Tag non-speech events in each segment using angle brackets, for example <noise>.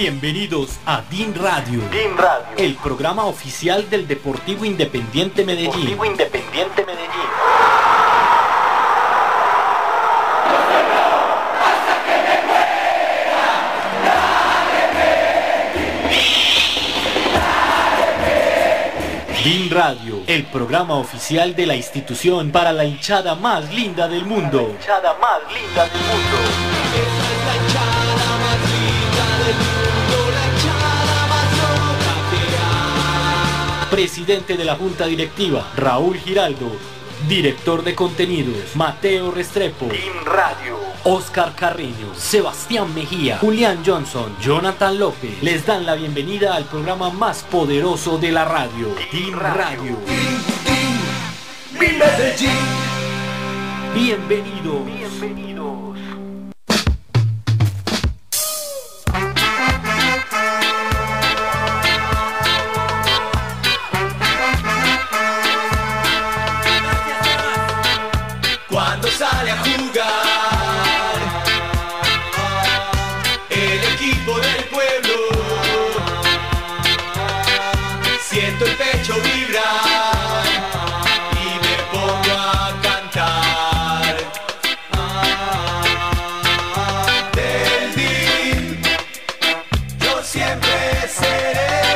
Bienvenidos a DIN Radio. DIN Radio. El programa oficial del Deportivo Independiente Medellín. Deportivo Independiente Medellín. DIN Radio, el programa oficial de la institución para la hinchada más linda del mundo. La hinchada más linda del mundo. Presidente de la Junta Directiva, Raúl Giraldo. Director de contenidos, Mateo Restrepo. DIN Radio. Oscar Carreño, Sebastián Mejía, Julián Johnson, Jonathan López les dan la bienvenida al programa más poderoso de la radio, DIN Radio. Mi Medellín. Bienvenidos. Bienvenidos. Siempre seré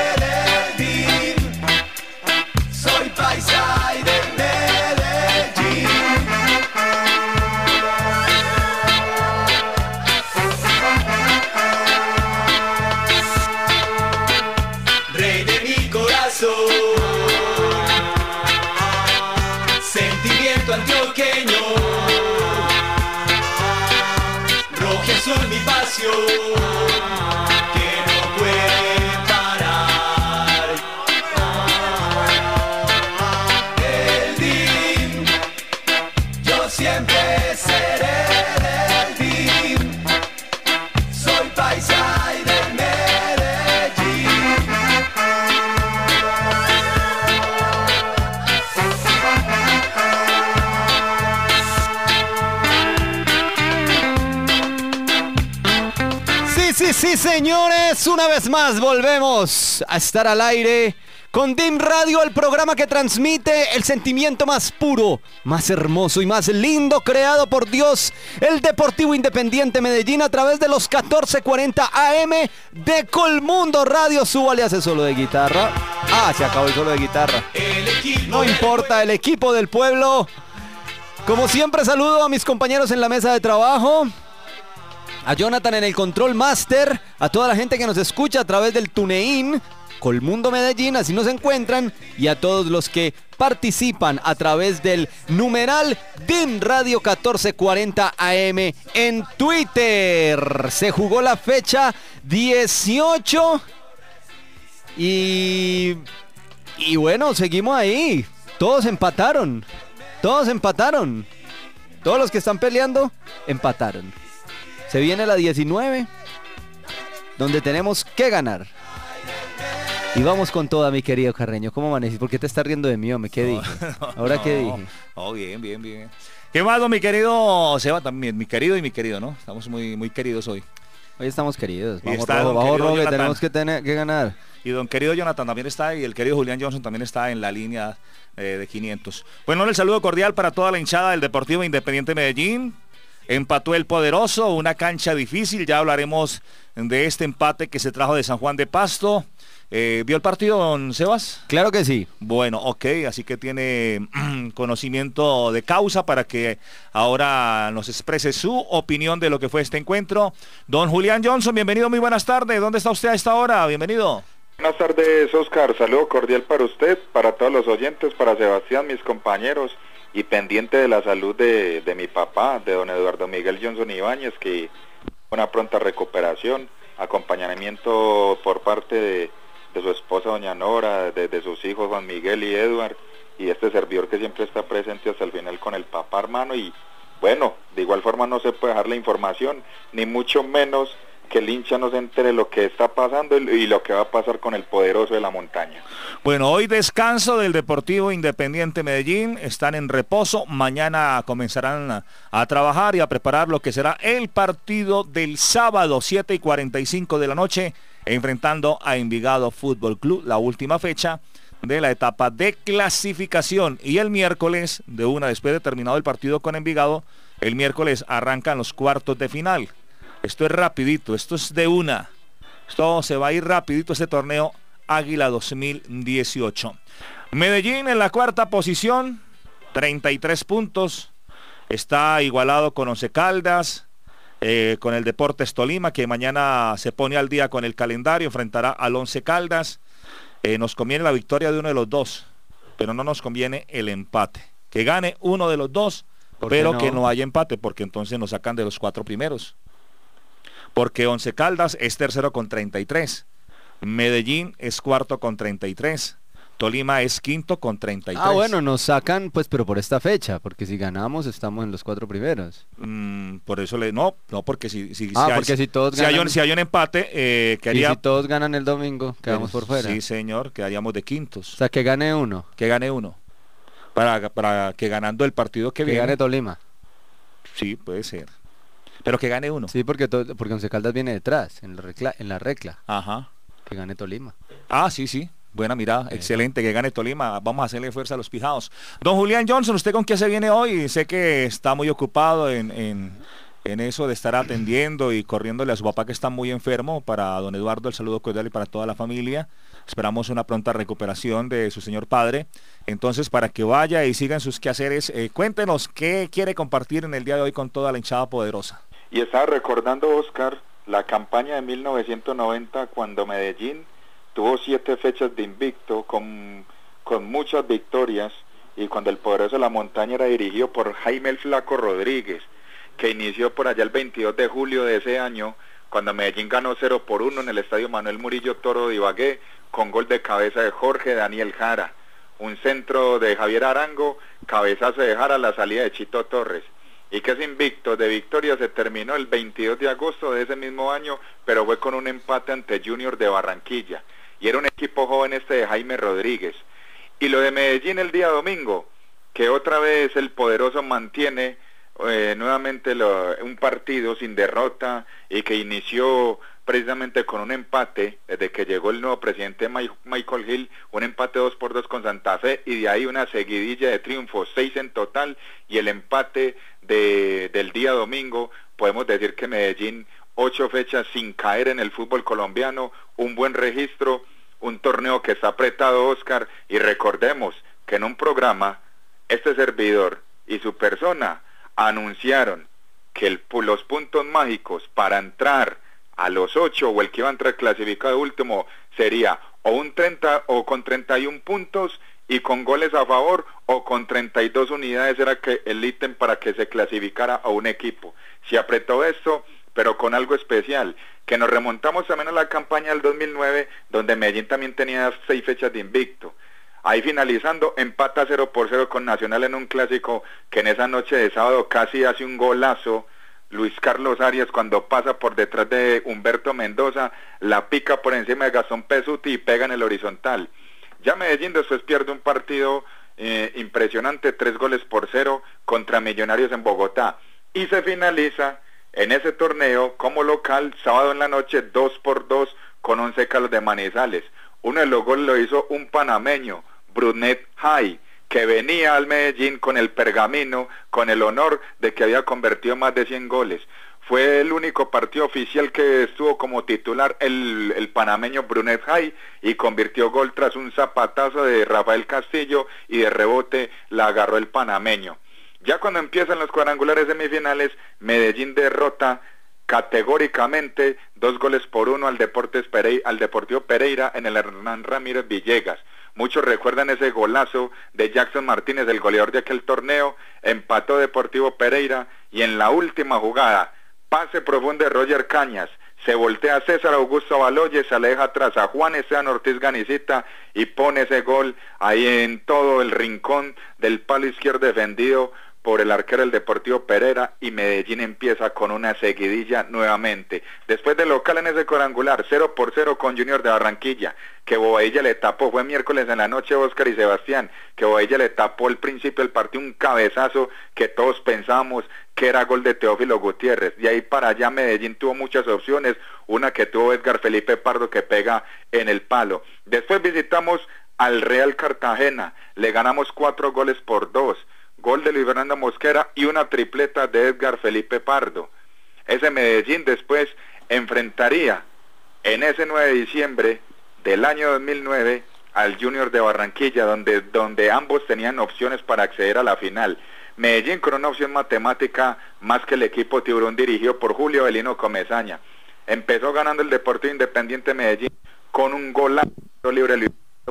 señores, una vez más volvemos a estar al aire con DIM Radio, el programa que transmite el sentimiento más puro, más hermoso y más lindo creado por Dios, el Deportivo Independiente Medellín a través de los 1440 AM de Colmundo Radio. Súbale hace solo de guitarra. Ah, se acabó el solo de guitarra. No importa, el equipo del pueblo. Como siempre saludo a mis compañeros en la mesa de trabajo. A Jonathan en el Control Master, a toda la gente que nos escucha a través del TuneIn, Colmundo Medellín, así nos encuentran, y a todos los que participan a través del numeral DIM Radio 1440 AM en Twitter. Se jugó la fecha 18 y... Y bueno, seguimos ahí. Todos empataron. Todos empataron. Todos los que están peleando empataron. Se viene la 19, donde tenemos que ganar. Y vamos con toda, mi querido Carreño. ¿Cómo amaneces? ¿Por qué te estás riendo de mí, hombre? ¿Qué dije? <laughs> ¿Ahora qué No, dije? Oh, bien, bien, bien. ¿Qué más, don, mi querido Seba también? Mi querido y mi querido, ¿no? Estamos muy, muy queridos hoy. Hoy estamos queridos. Vamos está que Jonathan. tenemos que, tener, que ganar. Y don querido Jonathan también está y el querido Julián Johnson también está en la línea eh, de 500. Bueno, el saludo cordial para toda la hinchada del Deportivo Independiente Medellín. Empató el poderoso, una cancha difícil. Ya hablaremos de este empate que se trajo de San Juan de Pasto. Eh, ¿Vio el partido, don Sebas? Claro que sí. Bueno, ok, así que tiene <clears throat> conocimiento de causa para que ahora nos exprese su opinión de lo que fue este encuentro. Don Julián Johnson, bienvenido, muy buenas tardes. ¿Dónde está usted a esta hora? Bienvenido. Buenas tardes, Oscar. Saludo cordial para usted, para todos los oyentes, para Sebastián, mis compañeros, y pendiente de la salud de, de mi papá, de don Eduardo Miguel Johnson Ibáñez, que una pronta recuperación, acompañamiento por parte de, de su esposa doña Nora, de, sus hijos Juan Miguel y Eduard, y este servidor que siempre está presente hasta el final con el papá hermano, y bueno, de igual forma no se puede dejar la información, ni mucho menos que el hincha no se entere lo que está pasando y lo que va a pasar con el poderoso de la montaña. Bueno, hoy descanso del Deportivo Independiente Medellín, están en reposo, mañana comenzarán a, a trabajar y a preparar lo que será el partido del sábado 7 y 45 de la noche enfrentando a Envigado Fútbol Club, la última fecha de la etapa de clasificación. Y el miércoles, de una, después de terminado el partido con Envigado, el miércoles arrancan los cuartos de final. Esto es rapidito, esto es de una. Esto se va a ir rapidito este torneo Águila 2018. Medellín en la cuarta posición, 33 puntos. Está igualado con Once Caldas, eh, con el Deportes Tolima, que mañana se pone al día con el calendario, enfrentará al Once Caldas. Eh, nos conviene la victoria de uno de los dos, pero no nos conviene el empate. Que gane uno de los dos, pero que no haya empate, porque entonces nos sacan de los cuatro primeros. Porque Once Caldas es tercero con 33. Medellín es cuarto con 33. Tolima es quinto con 33. Ah, bueno, nos sacan, pues, pero por esta fecha, porque si ganamos estamos en los cuatro primeros. Mm, por eso le... No, no, porque si... si ah, si porque hay, si todos si ganan... Hay un, si hay un empate, eh, quedaría... Y si todos ganan el domingo, quedamos por fuera. Sí, señor, quedaríamos de quintos. O sea, que gane uno. Que gane uno. Para, para que ganando el partido que, que viene... gane Tolima. Sí, puede ser. Pero que gane uno. Sí, porque, to porque Once Caldas viene detrás, en la, recla en la recla. Ajá. Que gane Tolima. Ah, sí, sí. Buena mirada, excelente, que gane Tolima. Vamos a hacerle fuerza a los pijados. Don Julián Johnson, ¿usted con qué se viene hoy? Sé que está muy ocupado en, en, en, eso de estar atendiendo y corriéndole a su papá que está muy enfermo. Para don Eduardo, el saludo cordial y para toda la familia. Esperamos una pronta recuperación de su señor padre. Entonces, para que vaya y sigan sus quehaceres, eh, cuéntenos qué quiere compartir en el día de hoy con toda la hinchada poderosa. Y estaba recordando, Oscar, la campaña de 1990 cuando Medellín tuvo siete fechas de invicto con, con muchas victorias y cuando el poderoso de la montaña era dirigido por Jaime el Flaco Rodríguez, que inició por allá el 22 de julio de ese año, cuando Medellín ganó 0 por 1 en el estadio Manuel Murillo Toro de Ibagué, con gol de cabeza de Jorge Daniel Jara, un centro de Javier Arango, cabezazo de Jara, la salida de Chito Torres y que ese invicto de victoria se terminó el 22 de agosto de ese mismo año, pero fue con un empate ante Junior de Barranquilla. Y era un equipo joven este de Jaime Rodríguez. Y lo de Medellín el día domingo, que otra vez el poderoso mantiene eh, nuevamente un partido sin derrota y que inició precisamente con un empate desde que llegó el nuevo presidente Michael Hill, un empate 2 por 2 con Santa Fe y de ahí una seguidilla de triunfos, 6 en total y el empate de, del día domingo, podemos decir que Medellín ocho fechas sin caer en el fútbol colombiano, un buen registro, un torneo que está apretado Oscar y recordemos que en un programa este servidor y su persona anunciaron que el, los puntos mágicos para entrar a los ocho o el que iba a entrar clasificado último sería o un 30 o con 31 puntos y con goles a favor o con 32 unidades era que el ítem para que se clasificara a un equipo. Se apretó esto, pero con algo especial, que nos remontamos también a la campaña del 2009, donde Medellín también tenía seis fechas de invicto. Ahí finalizando, empata 0 por 0 con Nacional en un clásico que en esa noche de sábado casi hace un golazo. Luis Carlos Arias cuando pasa por detrás de Humberto Mendoza, la pica por encima de Gastón Pesuti y pega en el horizontal. Ya Medellín después pierde un partido eh, impresionante, tres goles por cero contra Millonarios en Bogotá. Y se finaliza en ese torneo como local, sábado en la noche, dos por dos con once calos de Manizales. Uno de los goles lo hizo un panameño, Brunet High, que venía al Medellín con el pergamino, con el honor de que había convertido más de 100 goles. Fue el único partido oficial que estuvo como titular el, el, panameño Brunet High y convirtió gol tras un zapatazo de Rafael Castillo y de rebote la agarró el panameño. Ya cuando empiezan los cuadrangulares semifinales, Medellín derrota categóricamente dos goles por uno al, Deportes al Deportivo Pereira en el Hernán Ramírez Villegas. Muchos recuerdan ese golazo de Jackson Martínez, el goleador de aquel torneo, empató Deportivo Pereira y en la última jugada Pase profundo de Roger Cañas. Se voltea César Augusto Baloye, se aleja atrás a Juan Esteban Ortiz Ganicita y pone ese gol ahí en todo el rincón del palo izquierdo defendido por el arquero del Deportivo Pereira y Medellín empieza con una seguidilla nuevamente. Después del local en ese corangular, 0 por 0 con Junior de Barranquilla, que Bobadilla le tapó, fue miércoles en la noche Oscar y Sebastián, que Bobadilla le tapó al principio del partido un cabezazo que todos pensábamos que era gol de Teófilo Gutiérrez. De ahí para allá Medellín tuvo muchas opciones, una que tuvo Edgar Felipe Pardo que pega en el palo. Después visitamos al Real Cartagena, le ganamos cuatro goles por dos, gol de Luis Fernando Mosquera y una tripleta de Edgar Felipe Pardo. Ese Medellín después enfrentaría en ese 9 de diciembre del año 2009 al Junior de Barranquilla, donde, donde ambos tenían opciones para acceder a la final. Medellín con una opción matemática más que el equipo Tiburón dirigido por Julio Belino Comezaña. Empezó ganando el Deportivo Independiente Medellín con un golazo libre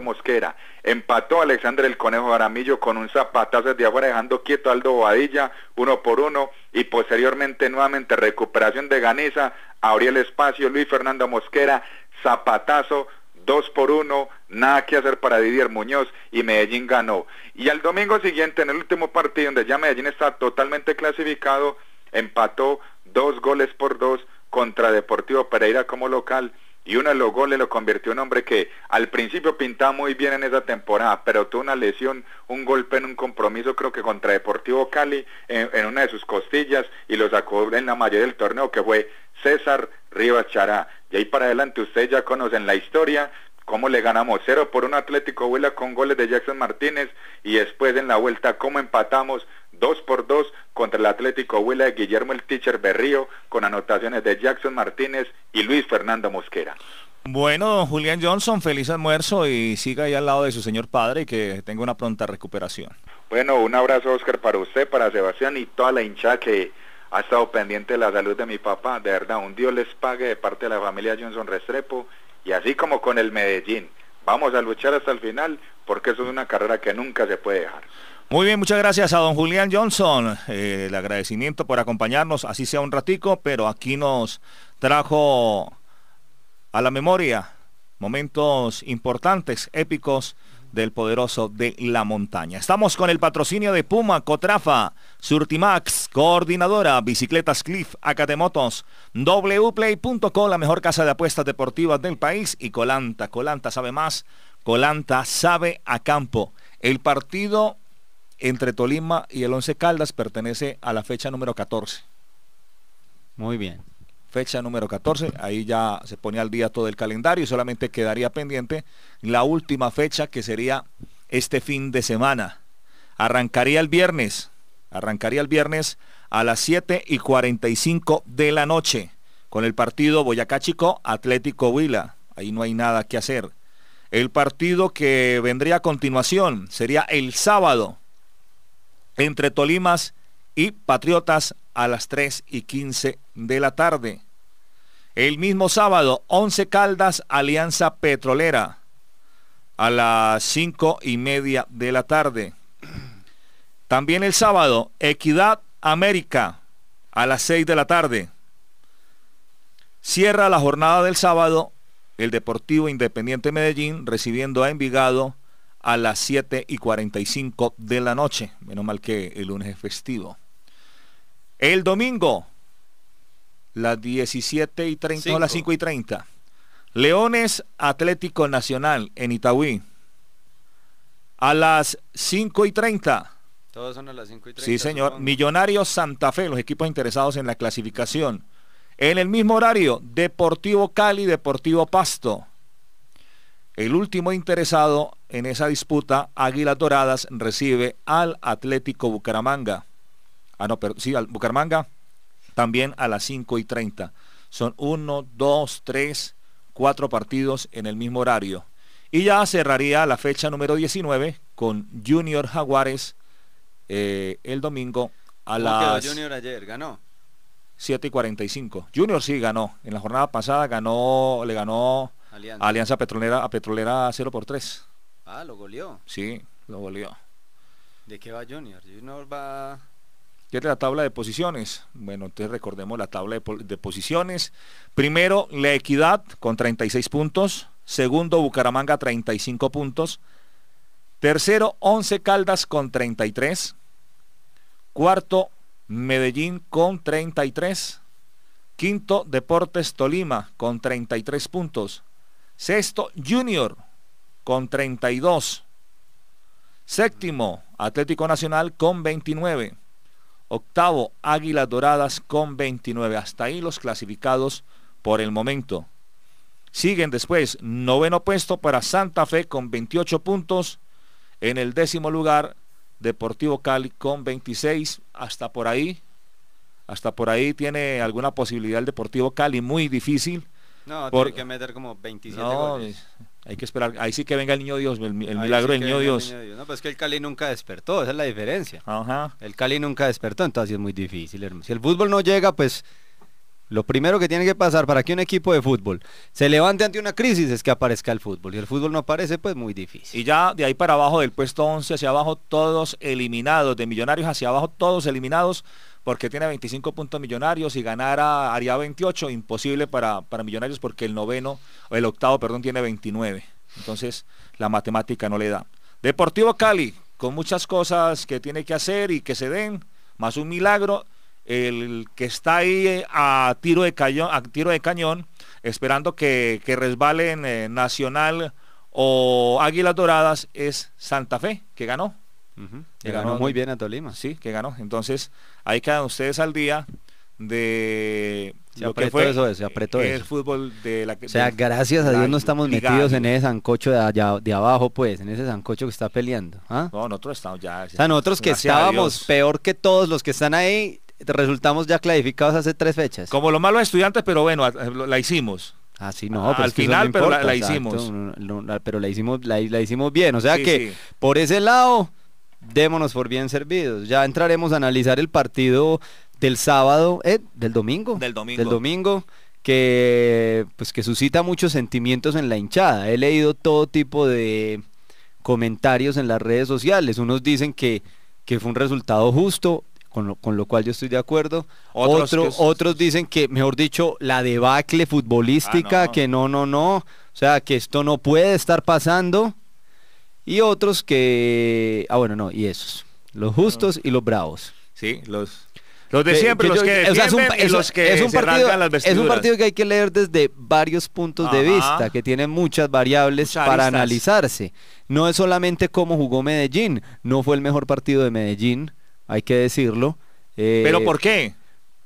Mosquera. Empató Alexander el Conejo Aramillo con un zapatazo de afuera dejando quieto Aldo Bobadilla uno por uno y posteriormente nuevamente recuperación de Ganiza, abrió el espacio Luis Fernando Mosquera, zapatazo dos por uno, nada que hacer para Didier Muñoz y Medellín ganó. Y al domingo siguiente, en el último partido, donde ya Medellín está totalmente clasificado, empató dos goles por dos contra Deportivo Pereira como local y uno de los goles lo convirtió en un hombre que al principio pintaba muy bien en esa temporada, pero tuvo una lesión, un golpe en un compromiso creo que contra Deportivo Cali en, una de sus costillas y lo sacó en la mayoría del torneo que fue César Rivas Chará. Y ahí para adelante ustedes ya conocen la historia, cómo le ganamos 0 por un Atlético Huila con goles de Jackson Martínez y después en la vuelta cómo empatamos 2 por 2 contra el Atlético Huila de Guillermo el Teacher Berrío con anotaciones de Jackson Martínez y Luis Fernando Mosquera. Bueno, Julián Johnson, feliz almuerzo y siga ahí al lado de su señor padre y que tenga una pronta recuperación. Bueno, un abrazo Oscar para usted, para Sebastián y toda la hinchada que ha estado pendiente de la salud de mi papá. De verdad, un Dios les pague de parte de la familia Johnson Restrepo y así como con el Medellín. Vamos a luchar hasta el final porque eso es una carrera que nunca se puede dejar. Muy bien, muchas gracias a don Julián Johnson. Eh, el agradecimiento por acompañarnos, así sea un ratico, pero aquí nos trajo a la memoria momentos importantes, épicos del poderoso de la montaña. Estamos con el patrocinio de Puma, Cotrafa, Surtimax, Coordinadora, Bicicletas Cliff, Acatemotos, Wplay.co, la mejor casa de apuestas deportivas del país y Colanta. Colanta sabe más, Colanta sabe a campo. El partido entre Tolima y el Once Caldas pertenece a la fecha número 14. Muy bien. Fecha número 14, ahí ya se pone al día todo el calendario y solamente quedaría pendiente la última fecha que sería este fin de semana. Arrancaría el viernes, arrancaría el viernes a las 7 y 45 de la noche con el partido Boyacá Chico Atlético Huila. Ahí no hay nada que hacer. El partido que vendría a continuación sería el sábado entre Tolimas y Patriotas a las 3 y 15 de la tarde. El mismo sábado, 11 Caldas, Alianza Petrolera a las 5 y media de la tarde. También el sábado, Equidad América a las 6 de la tarde. Cierra la jornada del sábado el Deportivo Independiente Medellín recibiendo a Envigado a las 7 y 45 de la noche. Menos mal que el lunes es festivo. El domingo, las 17 y 30, no, las 5 y 30. Leones Atlético Nacional en Itaúí. A las 5 y 30. Todos son a las 5 y 30. Sí, señor. Millonarios Santa Fe, los equipos interesados en la clasificación. En el mismo horario, Deportivo Cali, Deportivo Pasto. El último interesado en esa disputa, Águilas Doradas, recibe al Atlético Bucaramanga. Ah, no, pero sí, al Bucaramanga también a las 5 y 30. Son 1, 2, 3, 4 partidos en el mismo horario. Y ya cerraría la fecha número 19 con Junior Jaguares eh, el domingo a ¿Cómo las quedó Junior ayer? ¿Ganó? 7 y 45. Junior sí ganó. En la jornada pasada ganó, le ganó Alianza. Alianza Petrolera a Petrolera 0 por 3. Ah, lo goleó. Sí, lo goleó. ¿De qué va Junior? Junior va... ¿Quiere la tabla de posiciones? Bueno, entonces recordemos la tabla de, de posiciones. Primero, La Equidad con 36 puntos. Segundo, Bucaramanga 35 puntos. Tercero, 11 Caldas con 33. Cuarto, Medellín con 33. Quinto, Deportes Tolima con 33 puntos. Sexto, Junior con 32. Séptimo, Atlético Nacional con 29. Octavo, Águilas Doradas con 29. Hasta ahí los clasificados por el momento. Siguen después noveno puesto para Santa Fe con 28 puntos. En el décimo lugar, Deportivo Cali con 26. Hasta por ahí. Hasta por ahí tiene alguna posibilidad el Deportivo Cali. Muy difícil. No, Por- tiene que meter como 27 No, goles. Hay que esperar. Ahí sí que venga el niño Dios, el, milagro sí del niño Dios. niño Dios. No, pues es que el Cali nunca despertó, esa es la diferencia. Ajá. El Cali nunca despertó, entonces es muy difícil. hermano. Si el fútbol no llega, pues lo primero que tiene que pasar para que un equipo de fútbol se levante ante una crisis es que aparezca el fútbol. Y el fútbol no aparece, pues muy difícil. Y ya de ahí para abajo, del puesto 11 hacia abajo, todos eliminados. De Millonarios hacia abajo, todos eliminados. Porque tiene 25 puntos Millonarios y ganara haría 28. Imposible para, para Millonarios porque el noveno, o el octavo, perdón, tiene 29. Entonces la matemática no le da. Deportivo Cali, con muchas cosas que tiene que hacer y que se den, más un milagro. El que está ahí eh, a tiro de cañón, a tiro de cañón esperando que, que resbalen eh, Nacional o Águilas Doradas es Santa Fe, que ganó. Que ganó ganó- muy bien a Tolima. Sí, que ganó. Entonces, ahí quedan ustedes al día de Se apretó eso, se apretó el eso. fútbol de la O sea, gracias a Dios no estamos Liga metidos en ese sancocho de, allá, de abajo, pues, en ese sancocho que está peleando. ¿ah? No, nosotros estamos ya. O sea, nosotros que estábamos peor que todos los que están ahí, resultamos ya clasificados hace tres fechas. Como los malos estudiantes, pero bueno, lo- la hicimos. Ah, sí, no, Al pero final, no pero la- importa, la exacto, hicimos. no, no, la- pero la hicimos, la, la hicimos bien. O sea Sí, que sí. por ese lado, démonos por bien servidos. Ya entraremos a analizar el partido del sábado, eh, del domingo. Del domingo. Del domingo, que pues que suscita muchos sentimientos en la hinchada. He leído todo tipo de comentarios en las redes sociales. Unos dicen que, que fue un resultado justo, con lo, con lo cual yo estoy de acuerdo. Otros Otro- que es- otros dicen que, mejor dicho, la debacle futbolística, Ah, no. que no, no, no. O sea, que esto no puede estar pasando. Y otros que... Ah, bueno, no, y esos. Los justos y los bravos. Sí, los, los de Que- siempre, los yo- que o sea, es un defienden pa- y es un- los que es un partido, las es un partido que hay que leer desde varios puntos de vista, que tiene muchas variables Muchas para analizarse. No es solamente cómo jugó Medellín, no fue el mejor partido de Medellín, hay que decirlo. Eh, ¿Pero por qué?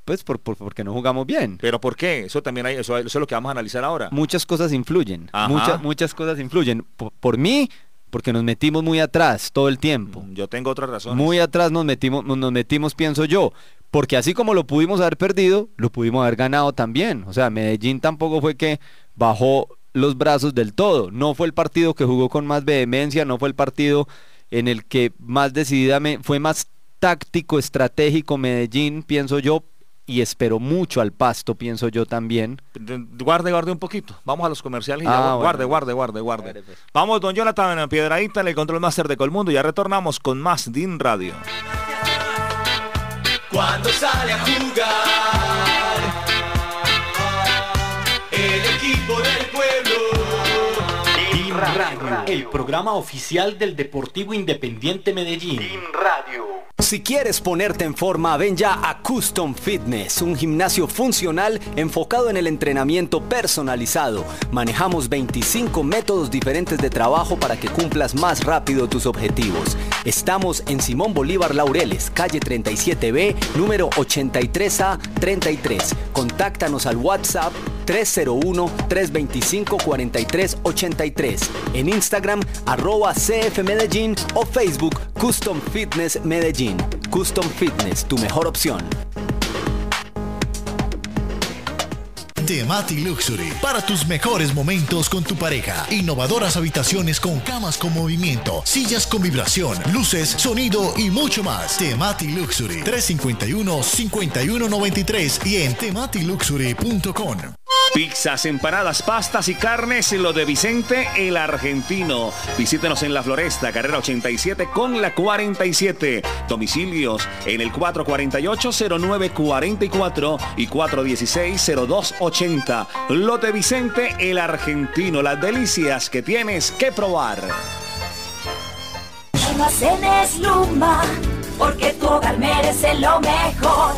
Pues por, por- porque no jugamos bien. ¿Pero por qué? Eso también hay, eso, eso es lo que vamos a analizar ahora. Muchas cosas influyen, muchas, muchas cosas influyen. Por, por mí, porque nos metimos muy atrás todo el tiempo. Mm, Yo tengo otras razones. Muy atrás nos metimos, nos metimos, pienso yo. Porque así como lo pudimos haber perdido, lo pudimos haber ganado también. O sea, Medellín tampoco fue que bajó los brazos del todo. No fue el partido que jugó con más vehemencia, no fue el partido en el que más decididamente fue más táctico, estratégico Medellín, pienso yo, y espero mucho al pasto, pienso yo también. De- Guarde, guarde un poquito. Vamos a los comerciales y Ah, ya, bueno. guarde, guarde, guarde, guarde. Pues. Vamos, don Jonathan en Piedradita, en el control máster de Colmundo. Ya retornamos con más DIN Radio. Cuando sale a jugar Radio, el programa oficial del Deportivo Independiente Medellín. Radio. Si quieres ponerte en forma, ven ya a Custom Fitness, un gimnasio funcional enfocado en el entrenamiento personalizado. Manejamos 25 métodos diferentes de trabajo para que cumplas más rápido tus objetivos. Estamos en Simón Bolívar Laureles, calle 37B, número 83A 33. Contáctanos al WhatsApp 301-325-4383. En Instagram, arroba CF Medellín o Facebook Custom Fitness Medellín. Custom Fitness, tu mejor opción. Temati Luxury para tus mejores momentos con tu pareja. Innovadoras habitaciones con camas con movimiento, sillas con vibración, luces, sonido y mucho más. Temati Luxury 351-5193 y en tematiluxury.com. Pizzas, empanadas, pastas y carnes, lo de Vicente el Argentino. Visítenos en la Floresta, carrera 87 con la 47. Domicilios en el 448-0944 y 416-0280. Lo de Vicente el Argentino, las delicias que tienes que probar. Almacenes Luma, porque tu hogar merece lo mejor.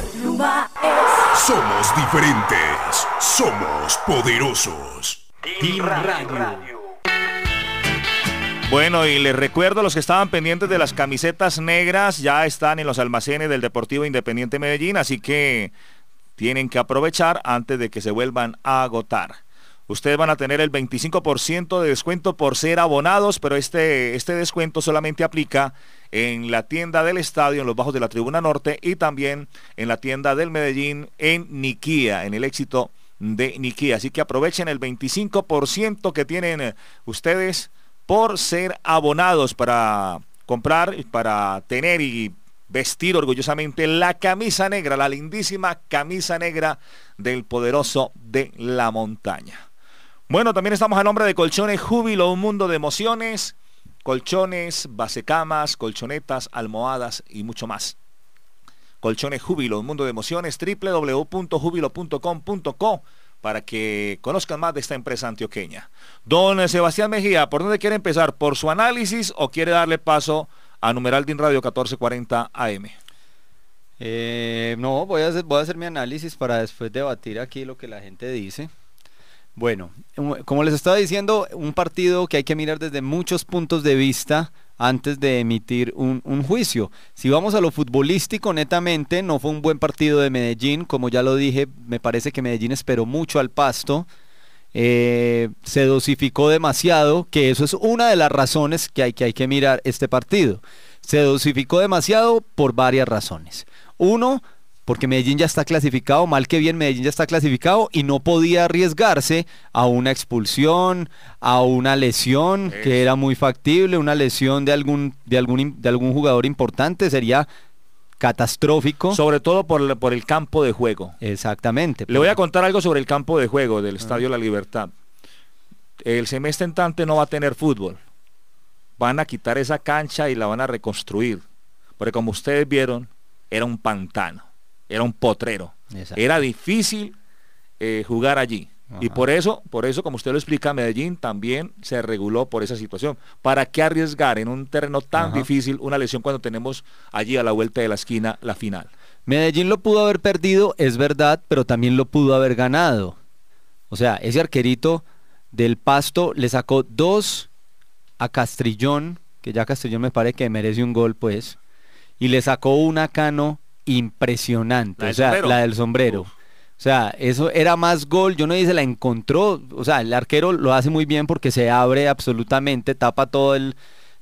Somos diferentes. Somos poderosos. Team Radio. Bueno, y les recuerdo, los que estaban pendientes de las camisetas negras ya están en los almacenes del Deportivo Independiente Medellín, así que tienen que aprovechar antes de que se vuelvan a agotar. Ustedes van a tener el 25% de descuento por ser abonados, pero este, este descuento solamente aplica en la tienda del estadio, en los bajos de la tribuna norte y también en la tienda del Medellín en Niquía, en el éxito de Niquía. Así que aprovechen el 25% que tienen eh, ustedes por ser abonados para comprar, para tener y vestir orgullosamente la camisa negra, la lindísima camisa negra del poderoso de la montaña. Bueno, también estamos a nombre de Colchones Júbilo, un mundo de emociones, colchones, basecamas, colchonetas, almohadas y mucho más. Colchones Júbilo, un mundo de emociones, www.júbilo.com.co para que conozcan más de esta empresa antioqueña. Don Sebastián Mejía, ¿por dónde quiere empezar? ¿Por su análisis o quiere darle paso a Numeral Din Radio 1440 AM? Eh, no, voy a, hacer, voy a hacer mi análisis para después debatir aquí lo que la gente dice. Bueno, como les estaba diciendo, un partido que hay que mirar desde muchos puntos de vista antes de emitir un, juicio. Si vamos a lo futbolístico, netamente, no fue un buen partido de Medellín, como ya lo dije, me parece que Medellín esperó mucho al pasto, eh, se dosificó demasiado, que eso es una de las razones que hay, que hay que mirar este partido. Se dosificó demasiado por varias razones. Uno, porque Medellín ya está clasificado, mal que bien Medellín ya está clasificado y no podía arriesgarse a una expulsión, a una lesión que era muy factible, una lesión de algún, de algún, de algún jugador importante sería catastrófico. Sobre todo por, por el campo de juego. Exactamente. Le voy a contar algo sobre el campo de juego del Estadio La Libertad. El semestre entrante no va a tener fútbol. Van a quitar esa cancha y la van a reconstruir. Porque como ustedes vieron, era un pantano era un potrero. Era difícil eh, jugar allí. Y por eso, por eso, como usted lo explica, Medellín también se reguló por esa situación. ¿Para qué arriesgar en un terreno tan difícil una lesión cuando tenemos allí a la vuelta de la esquina la final? Medellín lo pudo haber perdido, es verdad, pero también lo pudo haber ganado. O sea, ese arquerito del Pasto le sacó dos a Castrillón, que ya Castrillón me parece que merece un gol, pues, y le sacó una Cano impresionante, o sea, la del sombrero. O sea, eso era más gol, yo no dice la encontró, o sea, el arquero lo hace muy bien porque se abre absolutamente, tapa todo el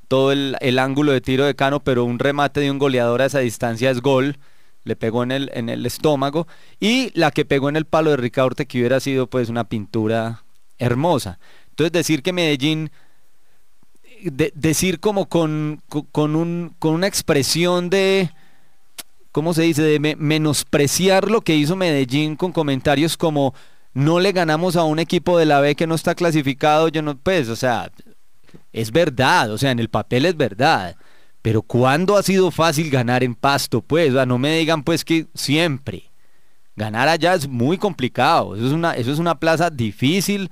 todo el, ángulo de tiro de Cano, pero un remate de un goleador a esa distancia es gol, le pegó en el, en el estómago, y la que pegó en el palo de Ricardo que hubiera sido pues una pintura hermosa. Entonces decir que Medellín, decir como con, con, un, con una expresión de, ¿cómo se dice?, de menospreciar lo que hizo Medellín con comentarios como no le ganamos a un equipo de la B que no está clasificado, yo no, pues, o sea, es verdad, o sea, en el papel es verdad. Pero ¿cuándo ha sido fácil ganar en Pasto? Pues, o sea, no me digan pues que siempre. Ganar allá es muy complicado. Eso es una, eso es una plaza difícil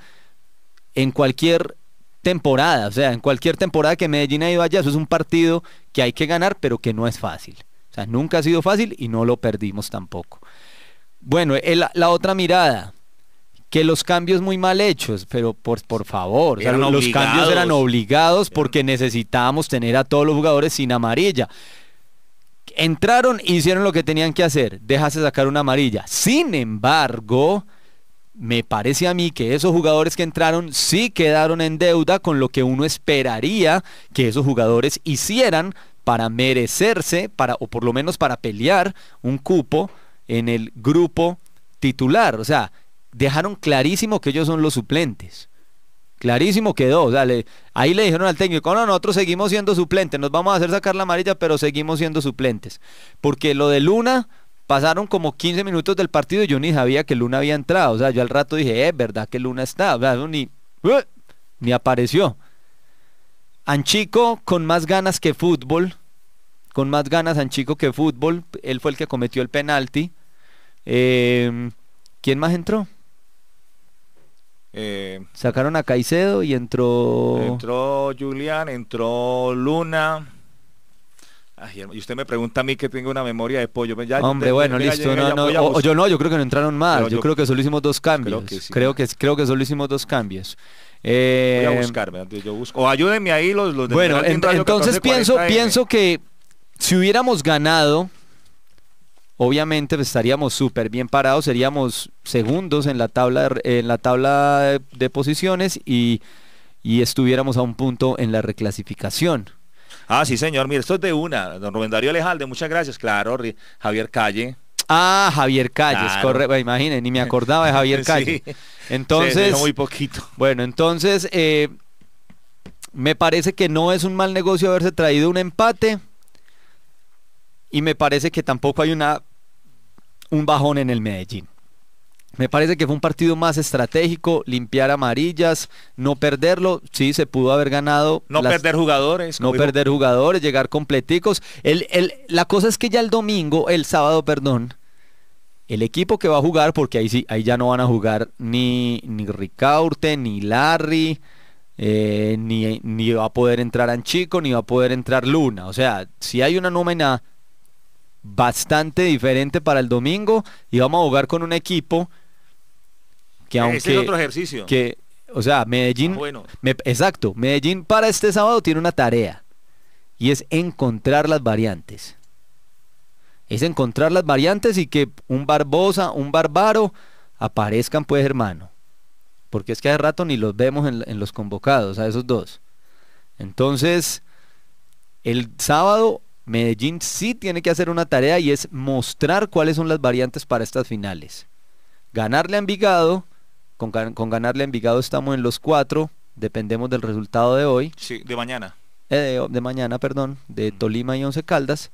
en cualquier temporada. O sea, en cualquier temporada que Medellín ha ido allá, eso es un partido que hay que ganar, pero que no es fácil. O sea, nunca ha sido fácil y no lo perdimos tampoco. Bueno, la otra mirada, que los cambios muy mal hechos, pero por, por favor, los cambios eran obligados porque necesitábamos tener a todos los jugadores sin amarilla. Entraron y hicieron lo que tenían que hacer, déjase sacar una amarilla. Sin embargo, me parece a mí que esos jugadores que entraron sí quedaron en deuda con lo que uno esperaría que esos jugadores hicieran para merecerse, para, o por lo menos para pelear un cupo en el grupo titular. O sea, dejaron clarísimo que ellos son los suplentes. Clarísimo quedó. O sea, ahí le dijeron al técnico, no, nosotros seguimos siendo suplentes, nos vamos a hacer sacar la amarilla, pero seguimos siendo suplentes. Porque lo de Luna, pasaron como 15 minutos del partido y yo ni sabía que Luna había entrado. O sea, yo al rato dije, es eh, verdad que Luna está. O sea, ni, ¡uh! ni apareció. Anchico con más ganas que fútbol, con más ganas Anchico que fútbol, él fue el que cometió el penalti. Eh, ¿Quién más entró? Eh, Sacaron a Caicedo y entró... Entró Julián, entró Luna. y usted me pregunta a mí que tengo una memoria de pollo. Hombre, bueno, listo. no, yo no, yo creo que no entraron más. Yo, creo que solo hicimos dos cambios. Creo que, creo que solo hicimos dos cambios. Eh, Voy a buscar, yo busco. O ayúdenme ahí los, los de Bueno, entonces pienso, pienso que si hubiéramos ganado obviamente estaríamos súper bien parados, seríamos segundos en la tabla de, en la tabla de, de posiciones y, y estuviéramos a un punto en la reclasificación. Ah, sí, señor. Mire, esto es de una. Don Rubén Darío Lejalde, muchas gracias. Claro, Javier Calle. Ah, Javier Calles, Claro. corre, imaginen, ni me acordaba de Javier <laughs> Sí. Calles. Se Entonces, muy poquito. Bueno, entonces eh, me parece que no es un mal negocio haberse traído un empate y me parece que tampoco hay una un bajón en el Medellín. Me parece que fue un partido más estratégico, limpiar amarillas, no perderlo, sí se pudo haber ganado. No las- perder jugadores. no perder jugadores, llegar completicos. El, el- la cosa es que ya el domingo, el sábado, perdón, el equipo que va a jugar, porque ahí sí, ahí ya no van a jugar ni, ni Ricaurte, ni Larry, eh, ni, ni va a poder entrar Anchico, ni va a poder entrar Luna. O sea, si hay una nómina bastante diferente para el domingo y vamos a jugar con un equipo que aunque Ese es otro ejercicio. que o sea Medellín Ah, bueno. me- exacto Medellín para este sábado tiene una tarea y es encontrar las variantes es encontrar las variantes y que un Barbosa un Barbaro aparezcan pues hermano porque es que hace rato ni los vemos en, en los convocados a esos dos entonces el sábado Medellín sí tiene que hacer una tarea y es mostrar cuáles son las variantes para estas finales. Ganarle a Envigado, con, gan- con ganarle a Envigado estamos en los cuatro, dependemos del resultado de hoy, Sí, de mañana. eh, de, de mañana, perdón, de Tolima y Once Caldas.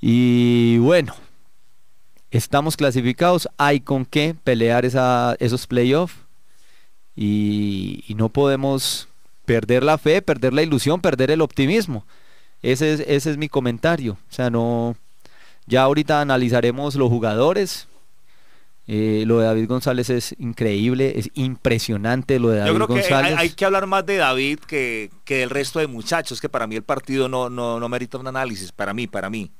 Y bueno, estamos clasificados, hay con qué pelear esa, esos playoffs y, y no podemos perder la fe, perder la ilusión, perder el optimismo. Ese es, ese es mi comentario. O sea, no. Ya ahorita analizaremos los jugadores. Eh, lo de David González es increíble, es impresionante lo de David Yo creo que hay, González. hay que hablar más de David que, que del resto de muchachos, que para mí el partido no, no, no merita un análisis, para mí, para mí.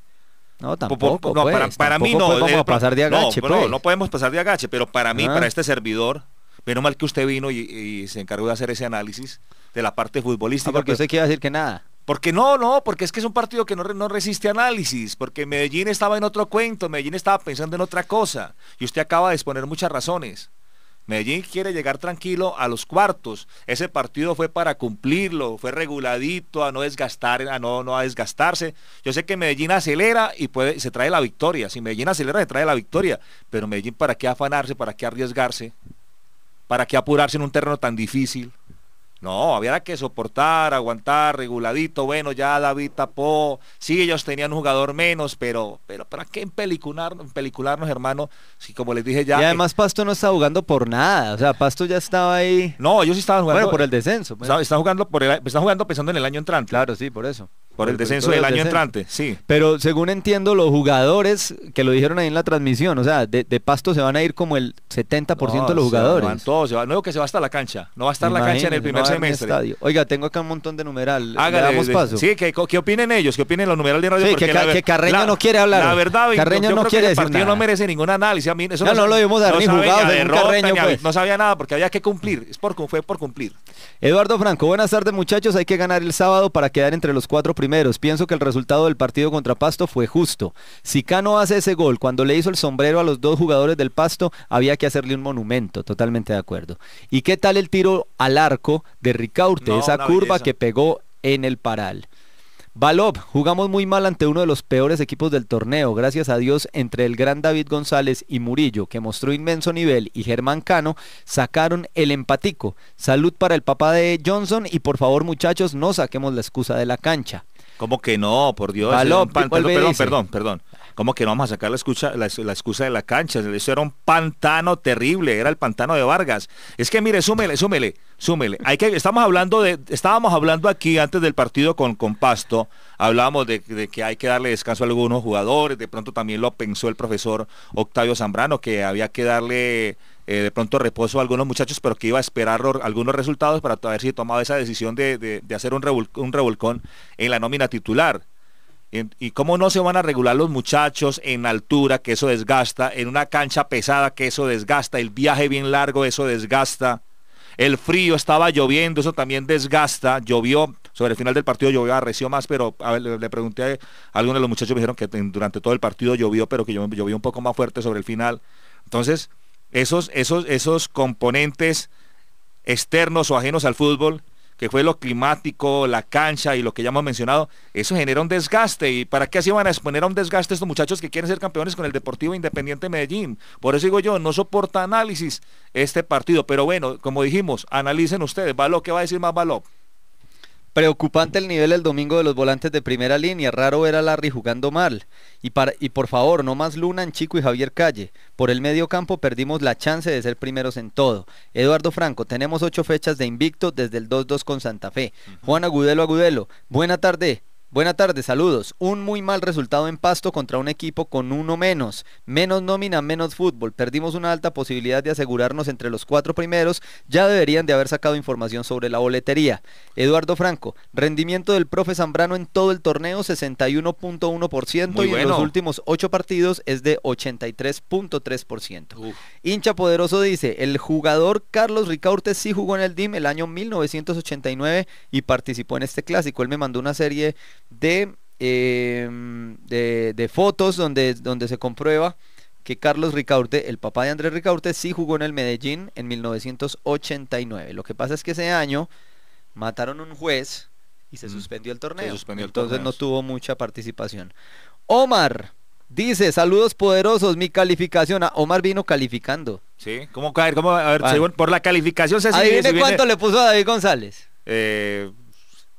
No, Po- tampoco. po- no, pues, para, para mí no. pues, vamos a pasar de agache, no, pues. no podemos pasar de agache, pero para mí, Ah. para este servidor, menos mal que usted vino y, y se encargó de hacer ese análisis de la parte futbolística. Ah, porque pero- usted quiere decir que nada. Porque no, no, porque es que es un partido que no, no resiste análisis, porque Medellín estaba en otro cuento, Medellín estaba pensando en otra cosa, y usted acaba de exponer muchas razones. Medellín quiere llegar tranquilo a los cuartos. Ese partido fue para cumplirlo, fue reguladito, a no desgastar, a no, no a desgastarse. Yo sé que Medellín acelera y puede, se trae la victoria. Si Medellín acelera, se trae la victoria. Pero Medellín, ¿para qué afanarse? ¿Para qué arriesgarse? ¿Para qué apurarse en un terreno tan difícil? No, había que soportar, aguantar, reguladito. Bueno, ya David tapó. Sí, ellos tenían un jugador menos, pero, pero ¿para qué empelicular, empelicularnos, hermano? Si como les dije ya. y eh, además Pasto no está jugando por nada. O sea, Pasto ya estaba ahí. no, ellos sí estaban jugando. Bueno, por el descenso. pues. Están, están jugando por el- están jugando pensando en el año entrante. Claro, sí, por eso. Por el descenso del año entrante, sí. Pero según entiendo, los jugadores que lo dijeron ahí en la transmisión, o sea, de, de Pasto se van a ir como el 70% de los No, se jugadores. van todos, se va- no digo que se va hasta la cancha. No va a estar la cancha en el primer no semestre. estadio. Oiga, tengo acá un montón de numeral. ¿Le Hágale, damos paso? Sí, que, que opinen ellos, que opinen los numerales de radio. Sí, que la que Carreño la- no quiere hablar. La verdad, Carreño yo no creo quiere que el decir partido nada. no merece ningún análisis. A mí eso No, no lo vimos dar ni jugado derrota, Carreño, pues. No sabía nada porque había que cumplir. Es por, fue por cumplir. Eduardo Franco, buenas tardes muchachos. Hay que ganar el sábado para quedar entre los cuatro primeros. Pienso que el resultado del partido contra Pasto fue justo. Si Cano hace ese gol cuando le hizo el sombrero a los dos jugadores del Pasto, había que hacerle un monumento. Totalmente de acuerdo. ¿Y qué tal el tiro al arco de Ricaurte? No, esa curva belleza. que pegó en el paral. Balov, jugamos muy mal ante uno de los peores equipos del torneo. Gracias a Dios, entre el gran David González y Murillo, que mostró inmenso nivel, y Germán Cano, sacaron el empatico. Salud para el papá de Johnson y por favor, muchachos, no saquemos la excusa de la cancha. ¿Cómo que no? Por Dios. Pan- perdón, perdón, perdón. ¿Cómo que no vamos a sacar la excusa, la, la excusa de la cancha? Eso era un pantano terrible, era el pantano de Vargas. Es que mire, súmele, súmele, súmele. Hay que, estamos hablando de, estábamos hablando aquí antes del partido con, con Pasto, hablábamos de, de que hay que darle descanso a algunos jugadores, de pronto también lo pensó el profesor Octavio Zambrano, que había que darle eh, de pronto reposo a algunos muchachos, pero que iba a esperar algunos resultados para ver si tomaba esa decisión de, de- hacer un, revol- un revolcón en la nómina titular. ¿Y cómo no se van a regular los muchachos en altura, que eso desgasta, en una cancha pesada, que eso desgasta, el viaje bien largo, eso desgasta, el frío estaba lloviendo, eso también desgasta, llovió Sobre el final del partido llovió, arreció más, pero a le, pregunté a algunos de los muchachos, me dijeron que durante todo el partido llovió, pero que llo- llovió un poco más fuerte sobre el final. Entonces, esos, esos, esos componentes externos o ajenos al fútbol, que fue lo climático, la cancha y lo que ya hemos mencionado, eso genera un desgaste. ¿Y para qué así van a exponer a un desgaste estos muchachos que quieren ser campeones con el Deportivo Independiente de Medellín? Por eso digo yo, no soporta análisis este partido. Pero bueno, como dijimos, analicen ustedes. Baló, ¿qué va a decir más Baló? Preocupante el nivel el domingo de los volantes de primera línea. Raro ver a Larry jugando mal. Y, para, y por favor, no más Luna en Chico y Javier Calle. Por el medio campo perdimos la chance de ser primeros en todo. Eduardo Franco, tenemos ocho fechas de invicto desde el 2-2 con Santa Fe. Juan Agudelo Agudelo, buena tarde. Buena tarde, saludos. Un muy mal resultado en Pasto contra un equipo con uno menos. Menos nómina, menos fútbol. Perdimos una alta posibilidad de asegurarnos entre los cuatro primeros. Ya deberían de haber sacado información sobre la boletería. Eduardo Franco, rendimiento del profe Zambrano en todo el torneo 61.1% Muy y en los últimos ocho partidos es de 83.3%. Hincha Poderoso dice, el jugador Carlos Ricaurte sí jugó en el DIM el año 1989 y participó en este clásico. Él me mandó una serie de, eh, de, de fotos donde, donde se comprueba que Carlos Ricaurte, el papá de Andrés Ricaurte, sí jugó en el Medellín en 1989. Lo que pasa es que ese año mataron un juez y se suspendió el torneo. suspendió el Entonces torneo, no tuvo mucha participación. Omar dice, saludos poderosos, mi calificación. Ah, Omar vino calificando. ¿Sí? ¿Cómo caer? ¿Cómo, a ver, Vale. según- por la calificación se sigue- Adivine viene- cuánto le puso a David González. Eh,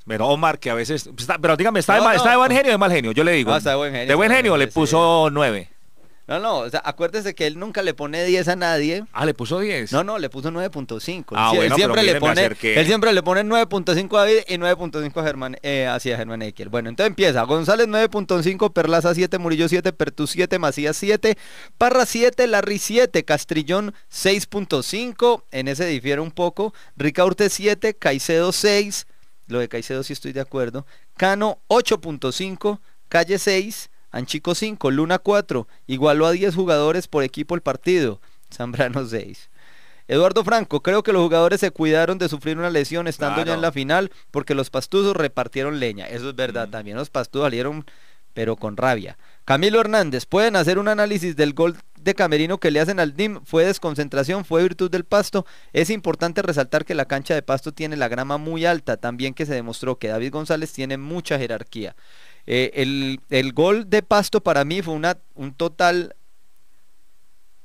pero Omar, que a veces... está- pero dígame, ¿está, de No, mal, no. ¿está de buen genio o de mal genio? Yo le digo. No, está de buen genio, De buen de genio le puso 9. No, no, o sea, acuérdese que él nunca le pone 10 a nadie. Ah, le puso 10. No, no, le puso 9.5. Ah, Él bueno, él siempre le pone, él siempre le pone 9.5 a David y 9.5 a Germán, eh, hacia Germán Equiel. Bueno, entonces empieza. González 9.5, Perlaza 7, Murillo 7, Pertú 7, Macías 7, Parra 7, Larry 7, Castrillón 6.5, en ese difiere un poco, Ricaurte 7, Caicedo 6, lo de Caicedo sí estoy de acuerdo, Cano 8.5, Calle 6, Anchico 5, Luna 4, igualó a 10 jugadores por equipo el partido, <laughs> Zambrano 6. Eduardo Franco, creo que los jugadores se cuidaron de sufrir una lesión estando ya en la final porque los pastuzos repartieron leña. Eso es verdad, también los pastuzos salieron pero con rabia. Camilo Hernández, pueden hacer un análisis del gol de Camerino que le hacen al DIM. Fue desconcentración, fue virtud del pasto. Es importante resaltar que la cancha de pasto tiene la grama muy alta. También que se demostró que David González tiene mucha jerarquía. Eh, el, el gol de pasto para mí fue una, un total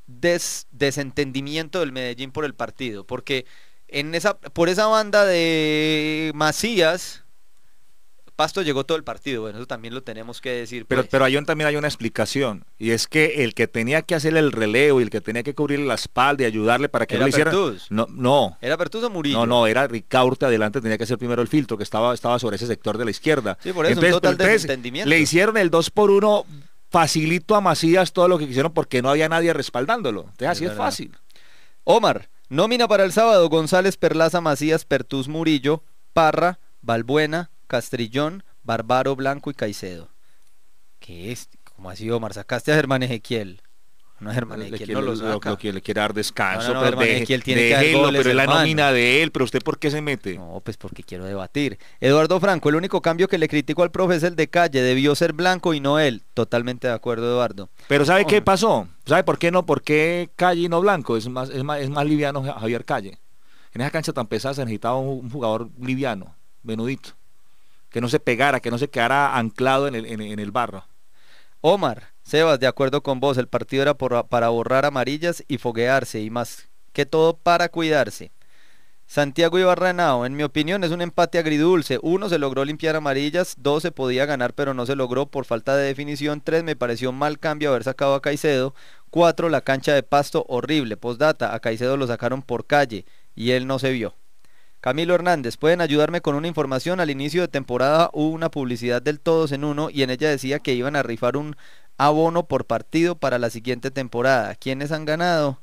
des- desentendimiento del Medellín por el partido, porque en esa, por esa banda de Macías, Pasto llegó todo el partido, bueno, eso también lo tenemos que decir. Pero, pues. pero ahí también hay una explicación. Y es que el que tenía que hacer el relevo y el que tenía que cubrirle la espalda y ayudarle para que Era no le hiciera. No, no. ¿Era Bertuzo Murillo? No, no, era Ricaurte adelante, tenía que hacer primero el filtro, que estaba, estaba sobre ese sector de la izquierda. Sí, por eso, un total desentendimiento. le hicieron el 2 por 1 facilito a Macías todo lo que quisieron porque no había nadie respaldándolo. Entonces así es fácil. Omar, nómina para el sábado, González, Perlaza, Macías, Pertús, Murillo, Parra, Balbuena, Castrillón, Barbaro, Blanco y Caicedo. ¿Qué es? ¿Cómo así, Omar? Sacaste a Germán Ezequiel. No, Germán Ezequiel no saca. lo que le quiere dar descanso, No, no, no, pero Ezequiel tiene que dar déjelo, goles, pero es la nómina de él, pero usted por qué se mete? No, pues porque quiero debatir. Eduardo Franco, el único cambio que le critico al profe es el de calle. Debió ser blanco y no él. Totalmente de acuerdo, Eduardo. Pero ¿sabe qué pasó? ¿Sabe por qué no? ¿Por qué Calle y no Blanco? Es más, es más, es más liviano Ja- Javier Calle. En esa cancha tan pesada se necesitaba un, un jugador liviano, menudito. Que no se pegara, que no se quedara anclado en el, en, el barro. Omar, Sebas, de acuerdo con vos, el partido era por- para borrar amarillas y foguearse y más que todo para cuidarse. Santiago Ibarra Henao, en mi opinión es un empate agridulce. Uno, se logró limpiar amarillas. Dos, se podía ganar pero no se logró por falta de definición. Tres, me pareció mal cambio haber sacado a Caicedo. Cuatro, la cancha de pasto horrible. Postdata, a Caicedo lo sacaron por calle y él no se vio. Camilo Hernández, pueden ayudarme con una información. Al inicio de temporada hubo una publicidad del todos en uno y en ella decía que iban a rifar un abono por partido para la siguiente temporada. ¿Quiénes han ganado?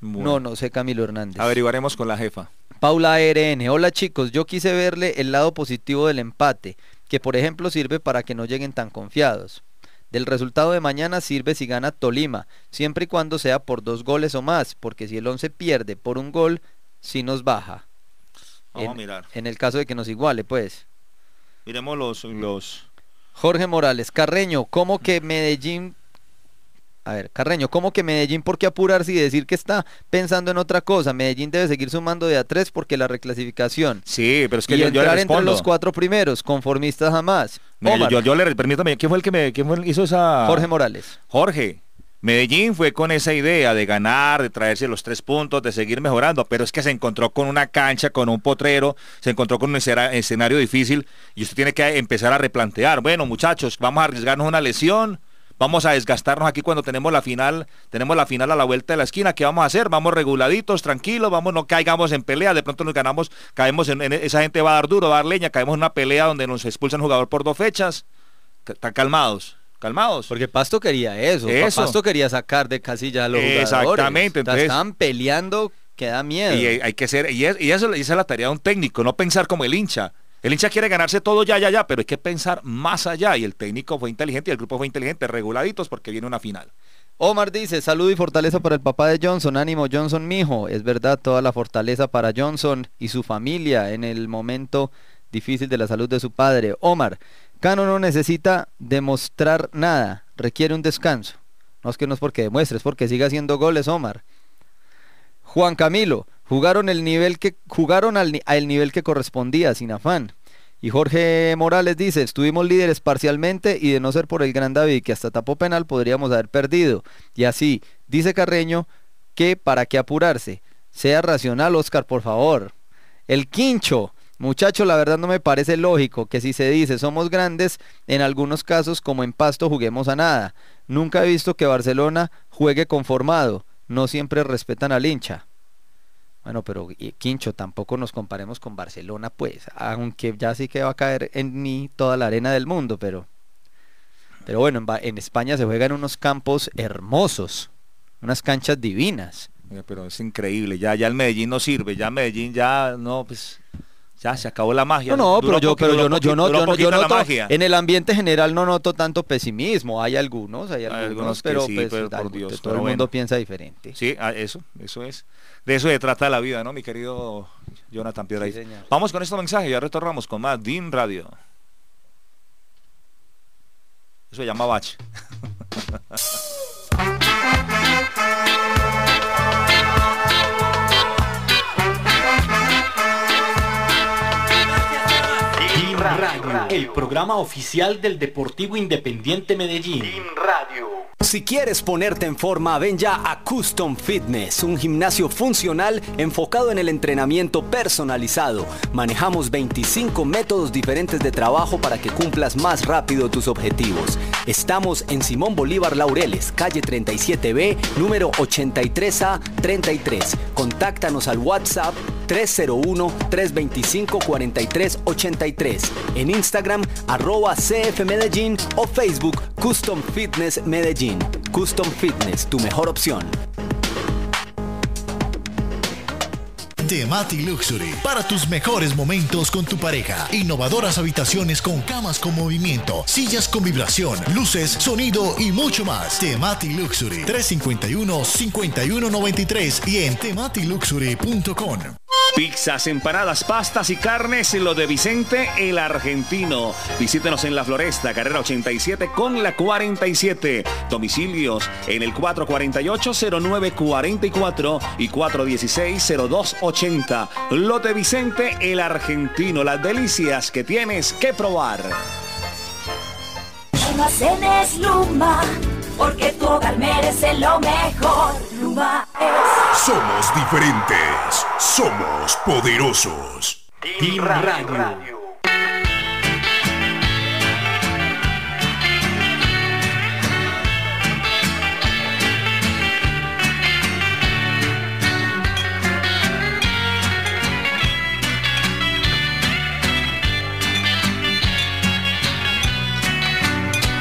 No, no sé, Camilo Hernández. Averiguaremos con la jefa. Paula ARN, hola chicos, yo quise verle el lado positivo del empate, que por ejemplo sirve para que no lleguen tan confiados. Del resultado de mañana sirve si gana Tolima, siempre y cuando sea por dos goles o más, porque si el 11 pierde por un gol, sí nos baja. Vamos en, a mirar. en el caso de que nos iguale, pues. Miremos los, los... Jorge Morales, Carreño, ¿cómo que Medellín... A ver, Carreño, ¿cómo que Medellín por qué apurarse y decir que está pensando en otra cosa? Medellín debe seguir sumando de a tres porque la reclasificación. Sí, pero es que y yo, yo le entrar entre los cuatro primeros, conformistas jamás. Mira, yo, yo, le permítame, ¿quién fue el que me quién fue el que hizo esa Jorge Morales. Jorge, Medellín fue con esa idea de ganar, de traerse los tres puntos, de seguir mejorando, pero es que se encontró con una cancha, con un potrero, se encontró con un escena- escenario difícil y usted tiene que empezar a replantear. Bueno, muchachos, vamos a arriesgarnos una lesión, vamos a desgastarnos aquí cuando tenemos la final, tenemos la final a la vuelta de la esquina, ¿qué vamos a hacer? Vamos reguladitos, tranquilos, vamos, no caigamos en pelea, de pronto nos ganamos, caemos en, esa gente va a dar duro, va a dar leña, caemos en una pelea donde nos expulsan jugador por dos fechas. Ca- Calmados, calmados. Porque Pasto quería eso. Eso. Pasto quería sacar de casillas a los jugadores. Exactamente, sea, entonces- estaban peleando que da miedo. Y hay, que ser, y, es- y eso, esa es la tarea de un técnico, no pensar como el hincha. El hincha quiere ganarse todo ya, ya, ya, pero hay que pensar más allá. Y el técnico fue inteligente y el grupo fue inteligente, reguladitos porque viene una final. Omar dice, salud y fortaleza para el papá de Johnson, ánimo Johnson mijo, es verdad toda la fortaleza para Johnson y su familia en el momento difícil de la salud de su padre. Omar, Cano no necesita demostrar nada, requiere un descanso. No es que no es porque demuestre, es porque siga haciendo goles Omar. Juan Camilo, jugaron el nivel que jugaron al, al nivel que correspondía, sin afán. Y Jorge Morales dice, estuvimos líderes parcialmente y de no ser por el gran David que hasta tapó penal podríamos haber perdido. Y así, dice Carreño, que para qué apurarse. Sea racional, Oscar, por favor. El quincho. Muchacho, la verdad no me parece lógico que si se dice somos grandes, en algunos casos como en Pasto juguemos a nada. Nunca he visto que Barcelona juegue conformado. No siempre respetan al hincha. Bueno, pero Quincho, tampoco nos comparemos con Barcelona, pues, aunque ya sí que va a caer en mí toda la arena del mundo, pero, pero bueno, en, en España se juegan unos campos hermosos, unas canchas divinas. Pero es increíble, ya, ya el Medellín no sirve, ya Medellín ya no, pues ya se acabó la magia. No, no, pero yo, pero yo no, yo no, yo no, yo noto, magia. en el ambiente general no noto tanto pesimismo, hay algunos, hay algunos, algunos que pero sí, pues, pero por algo- Dios, todo pero el mundo bueno. piensa diferente. Sí, ah, eso, eso es. De eso se trata la vida, ¿no, mi querido Jonathan Piedra? Sí. Vamos con este mensaje, ya retornamos con más DIN Radio. Eso se llama Bach. <laughs> Team Radio, el programa oficial del Deportivo Independiente Medellín. Si quieres ponerte en forma, ven ya a Custom Fitness, un gimnasio funcional enfocado en el entrenamiento personalizado. Manejamos 25 métodos diferentes de trabajo para que cumplas más rápido tus objetivos. Estamos en Simón Bolívar Laureles, calle 37B, número 83A 33. Contáctanos al WhatsApp 301-325-4383. En Instagram, arroba CF Medellín o Facebook Custom Fitness Medellín. Custom Fitness, tu mejor opción. Temati Luxury. Para tus mejores momentos con tu pareja. Innovadoras habitaciones con camas con movimiento, sillas con vibración, luces, sonido y mucho más. Temati Luxury. 351-5193 y en tematiluxury.com. Pizzas, empanadas, pastas y carnes, lo de Vicente el Argentino. Visítenos en la Floresta, carrera 87 con la 47. Domicilios en el 448-0944 y 416-0280. Lo de Vicente el Argentino, las delicias que tienes que probar. Almacenes Luma, porque tu hogar merece lo mejor. Luma es. Somos diferentes. Somos poderosos. Team Radio.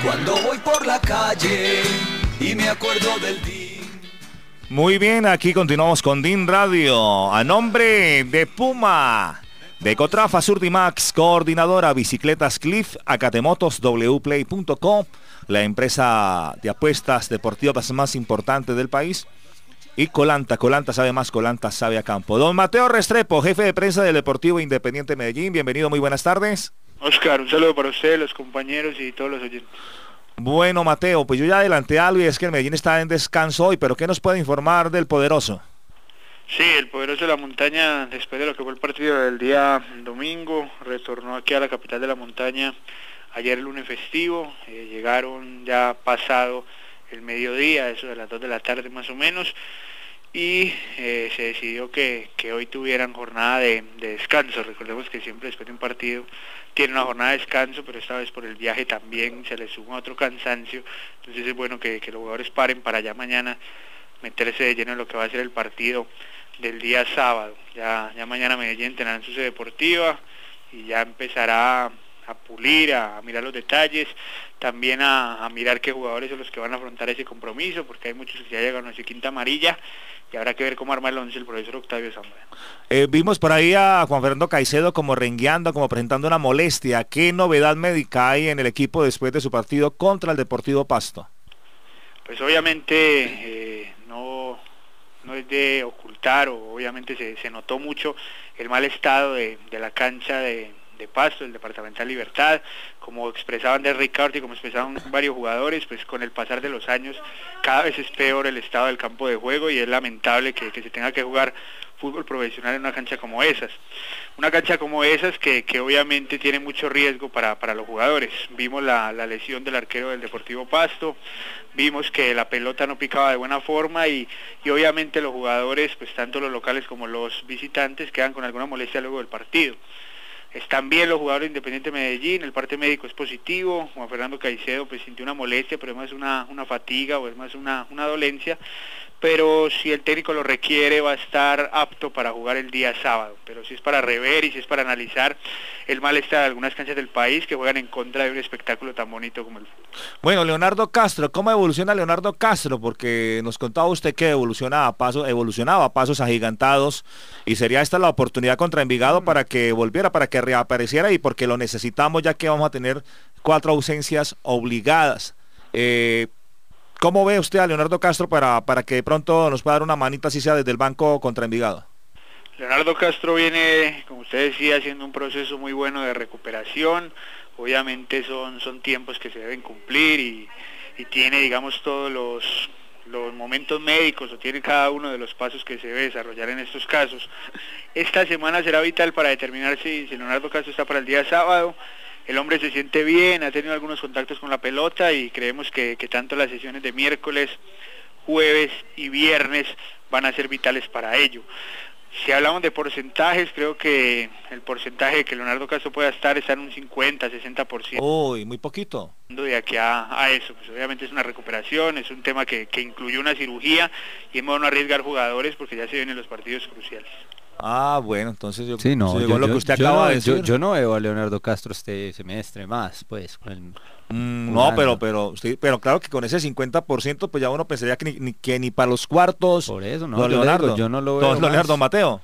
Cuando voy por la calle y me acuerdo del. Muy bien, aquí continuamos con DIN Radio. A nombre de Puma, de Cotrafa Surdimax, coordinadora Bicicletas Cliff, Acatemotos, wplay.com, la empresa de apuestas deportivas más importante del país. y Colanta. Colanta sabe más, Colanta sabe a campo. Don Mateo Restrepo, jefe de prensa del Deportivo Independiente Medellín. Bienvenido, muy buenas tardes. Oscar, un saludo para usted, los compañeros y todos los oyentes. Bueno, Mateo, pues yo ya adelanté algo y es que el Medellín está en descanso hoy, pero ¿qué nos puede informar del poderoso? Sí, el poderoso de la montaña, después de lo que fue el partido del día domingo, retornó aquí a la capital de la montaña ayer el lunes festivo, eh, llegaron ya pasado el mediodía, eso de las 2 de la tarde más o menos, y eh, se decidió que, que, hoy tuvieran jornada de, de, descanso. Recordemos que siempre después de un partido tiene una jornada de descanso, pero esta vez por el viaje también se les suma otro cansancio, entonces es bueno que, que los jugadores paren para ya mañana meterse de lleno en lo que va a ser el partido del día sábado. Ya, ya mañana Medellín tendrán su sede deportiva y ya empezará a pulir, a, a mirar los detalles, también a, a, mirar qué jugadores son los que van a afrontar ese compromiso, porque hay muchos que ya llegan a su quinta amarilla y habrá que ver cómo arma el once el profesor Octavio Zambrano. Eh, vimos por ahí a Juan Fernando Caicedo como rengueando, como presentando una molestia. ¿Qué novedad médica hay en el equipo después de su partido contra el Deportivo Pasto? Pues obviamente eh, no, no es de ocultar, o obviamente se, se notó mucho el mal estado de, de la cancha de, de Pasto, el Departamental Libertad, como expresaban de Ricardo y como expresaban varios jugadores, pues con el pasar de los años cada vez es peor el estado del campo de juego y es lamentable que, que se tenga que jugar fútbol profesional en una cancha como esas. Una cancha como esas que, que obviamente tiene mucho riesgo para, para los jugadores. Vimos la, la, lesión del arquero del Deportivo Pasto, vimos que la pelota no picaba de buena forma y, y obviamente los jugadores, pues tanto los locales como los visitantes, quedan con alguna molestia luego del partido. Están bien los jugadores de Independiente Medellín, el parte médico es positivo, Juan Fernando Caicedo pues sintió una molestia, pero es más una, una fatiga o es más una, una dolencia, pero si el técnico lo requiere va a estar apto para jugar el día sábado, pero si es para rever y si es para analizar el malestar de algunas canchas del país que juegan en contra de un espectáculo tan bonito como el fútbol. Bueno, Leonardo Castro, ¿cómo evoluciona Leonardo Castro? Porque nos contaba usted que evolucionaba a pasos, evolucionaba a pasos agigantados y sería esta la oportunidad contra Envigado para que volviera, para que reapareciera y porque lo necesitamos ya que vamos a tener cuatro ausencias obligadas. Eh, ¿Cómo ve usted a Leonardo Castro para, para que de pronto nos pueda dar una manita así sea desde el banco contra Envigado? Leonardo Castro viene, como usted decía, haciendo un proceso muy bueno de recuperación. Obviamente son, son tiempos que se deben cumplir y tiene, digamos, todos los, los momentos médicos o tiene cada uno de los pasos que se debe desarrollar en estos casos. Esta semana será vital para determinar si, si Leonardo Castro está para el día sábado el hombre se siente bien, ha tenido algunos contactos con la pelota y creemos que, que, tanto las sesiones de miércoles, jueves y viernes van a ser vitales para ello. Si hablamos de porcentajes, creo que el porcentaje de que Leonardo Castro pueda estar está en un 50, 60%. Uy, muy poquito. De aquí a, a eso, pues obviamente es una recuperación, es un tema que, que incluye una cirugía y es modo no arriesgar jugadores porque ya se vienen los partidos cruciales. Ah, bueno, entonces yo, sí, no, yo, yo, lo que usted yo, acaba no, de decir. Yo, no veo a Leonardo Castro este semestre más, pues. Con el, mm, no, pero pero sí, pero claro que con ese 50% pues ya uno pensaría que ni, ni, que ni para los cuartos. Por eso, no, don Leonardo, digo, yo no lo veo. Don Leonardo Mateo.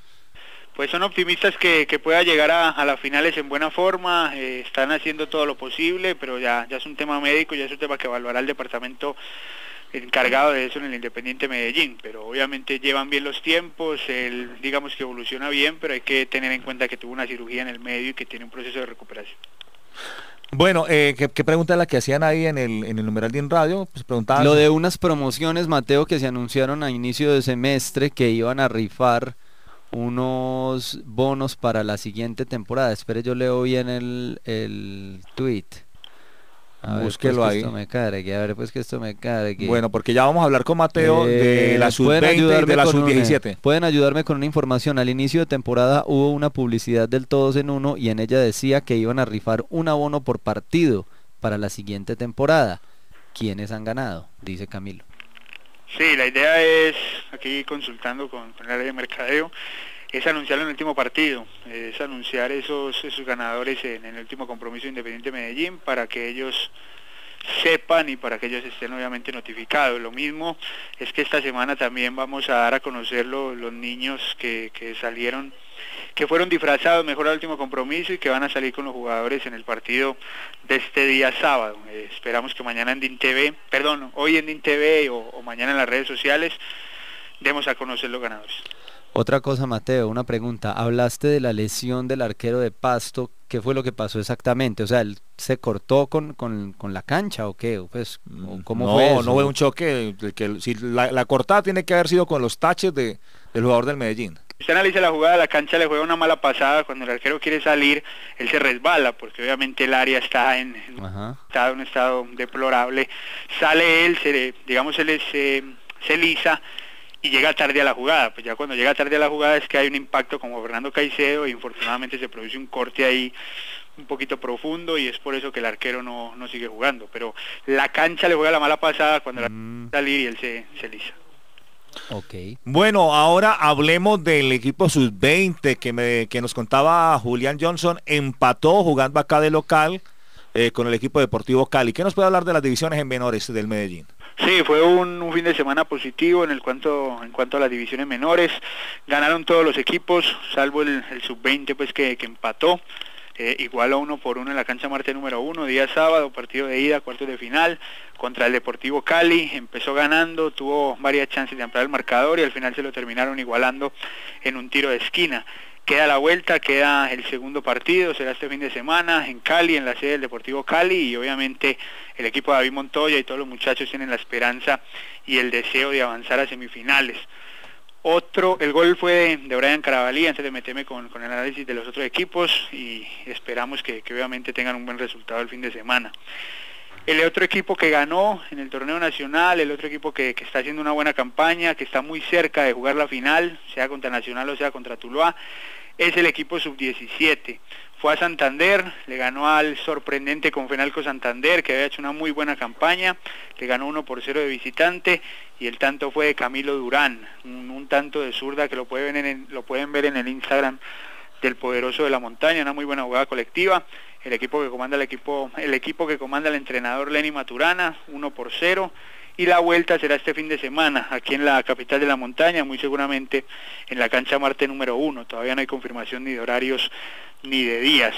Pues son optimistas que, que pueda llegar a, a, las finales en buena forma, eh, están haciendo todo lo posible, pero ya, ya es un tema médico, ya es un tema que evaluará el departamento encargado de eso en el Independiente Medellín, pero obviamente llevan bien los tiempos, él digamos que evoluciona bien, pero hay que tener en cuenta que tuvo una cirugía en el medio y que tiene un proceso de recuperación. Bueno, eh, ¿qué, ¿qué, pregunta es la que hacían ahí en el, en el numeral de radio? Pues preguntaban... Lo de unas promociones, Mateo, que se anunciaron a inicio de semestre que iban a rifar unos bonos para la siguiente temporada. Espere, yo leo bien el, el tweet. A Búsquelo ver, pues ahí. Que esto me cargue, a ver, pues que esto me cargue. Bueno, porque ya vamos a hablar con Mateo eh, de la sub-20 y de la sub-17. Pueden ayudarme con una información. Al inicio de temporada hubo una publicidad del todos en uno y en ella decía que iban a rifar un abono por partido para la siguiente temporada. ¿Quiénes han ganado? Dice Camilo. Sí, la idea es, aquí consultando con, con el área de mercadeo, es anunciar en el último partido, es anunciar esos, esos ganadores en, el último compromiso Independiente Medellín para que ellos sepan y para que ellos estén obviamente notificados. Lo mismo es que esta semana también vamos a dar a conocer lo, los niños que, que salieron, que fueron disfrazados mejor al último compromiso y que van a salir con los jugadores en el partido de este día sábado. Eh, esperamos que mañana en DIN TV, perdón, hoy en DIN TV o, o mañana en las redes sociales demos a conocer los ganadores. Otra cosa, Mateo, una pregunta. Hablaste de la lesión del arquero de Pasto. ¿Qué fue lo que pasó exactamente? O sea, ¿él se cortó con, con, con la cancha o qué? ¿O pues, ¿o ¿Cómo no, fue eso? no fue un choque. que- si la, la cortada tiene que haber sido con los taches de, del jugador del Medellín. Usted analiza la jugada, la cancha le juega una mala pasada, cuando el arquero quiere salir, él se resbala, porque obviamente el área está en, Ajá. está en un estado deplorable. Sale él, se, digamos, él se, se lisa y llega tarde a la jugada. Pues ya cuando llega tarde a la jugada es que hay un impacto como Fernando Caicedo y infortunadamente se produce un corte ahí un poquito profundo y es por eso que el arquero no, no sigue jugando. Pero la cancha le juega la mala pasada cuando la salir y él se, se lisa. Ok. Bueno, ahora hablemos del equipo sub-20 que, me, que nos contaba Julián Johnson. Empató jugando acá de local eh, con el equipo deportivo Cali. ¿Qué nos puede hablar de las divisiones en menores del Medellín? Sí, fue un, fin de semana positivo en el cuanto en cuanto a las divisiones menores. Ganaron todos los equipos, salvo el, el sub-20 pues que, que empató. Eh, igual a uno por uno en la cancha Marte número uno, día sábado, partido de ida, cuartos de final, contra el Deportivo Cali, empezó ganando, tuvo varias chances de ampliar el marcador y al final se lo terminaron igualando en un tiro de esquina. Queda la vuelta, queda el segundo partido, será este fin de semana en Cali, en la sede del Deportivo Cali y obviamente el equipo de David Montoya y todos los muchachos tienen la esperanza y el deseo de avanzar a semifinales. Otro, el gol fue de, Brian Carabalí, antes de meterme con, con el análisis de los otros equipos y esperamos que, que obviamente tengan un buen resultado el fin de semana. El otro equipo que ganó en el torneo nacional, el otro equipo que, está haciendo una buena campaña, que está muy cerca de jugar la final, sea contra Nacional o sea contra Tuluá, es el equipo sub-17. Fue a Santander, le ganó al sorprendente Confenalco Santander, que había hecho una muy buena campaña, le ganó 1 por 0 de visitante y el tanto fue de Camilo Durán, un, tanto de zurda que lo pueden ver en el Instagram del Poderoso de la Montaña, una muy buena jugada colectiva. El equipo que comanda el equipo, el equipo que comanda el entrenador Lenny Maturana, 1 por 0 y la vuelta será este fin de semana aquí en la capital de la montaña, muy seguramente en la cancha Marte número 1. Todavía no hay confirmación ni de horarios ni de días.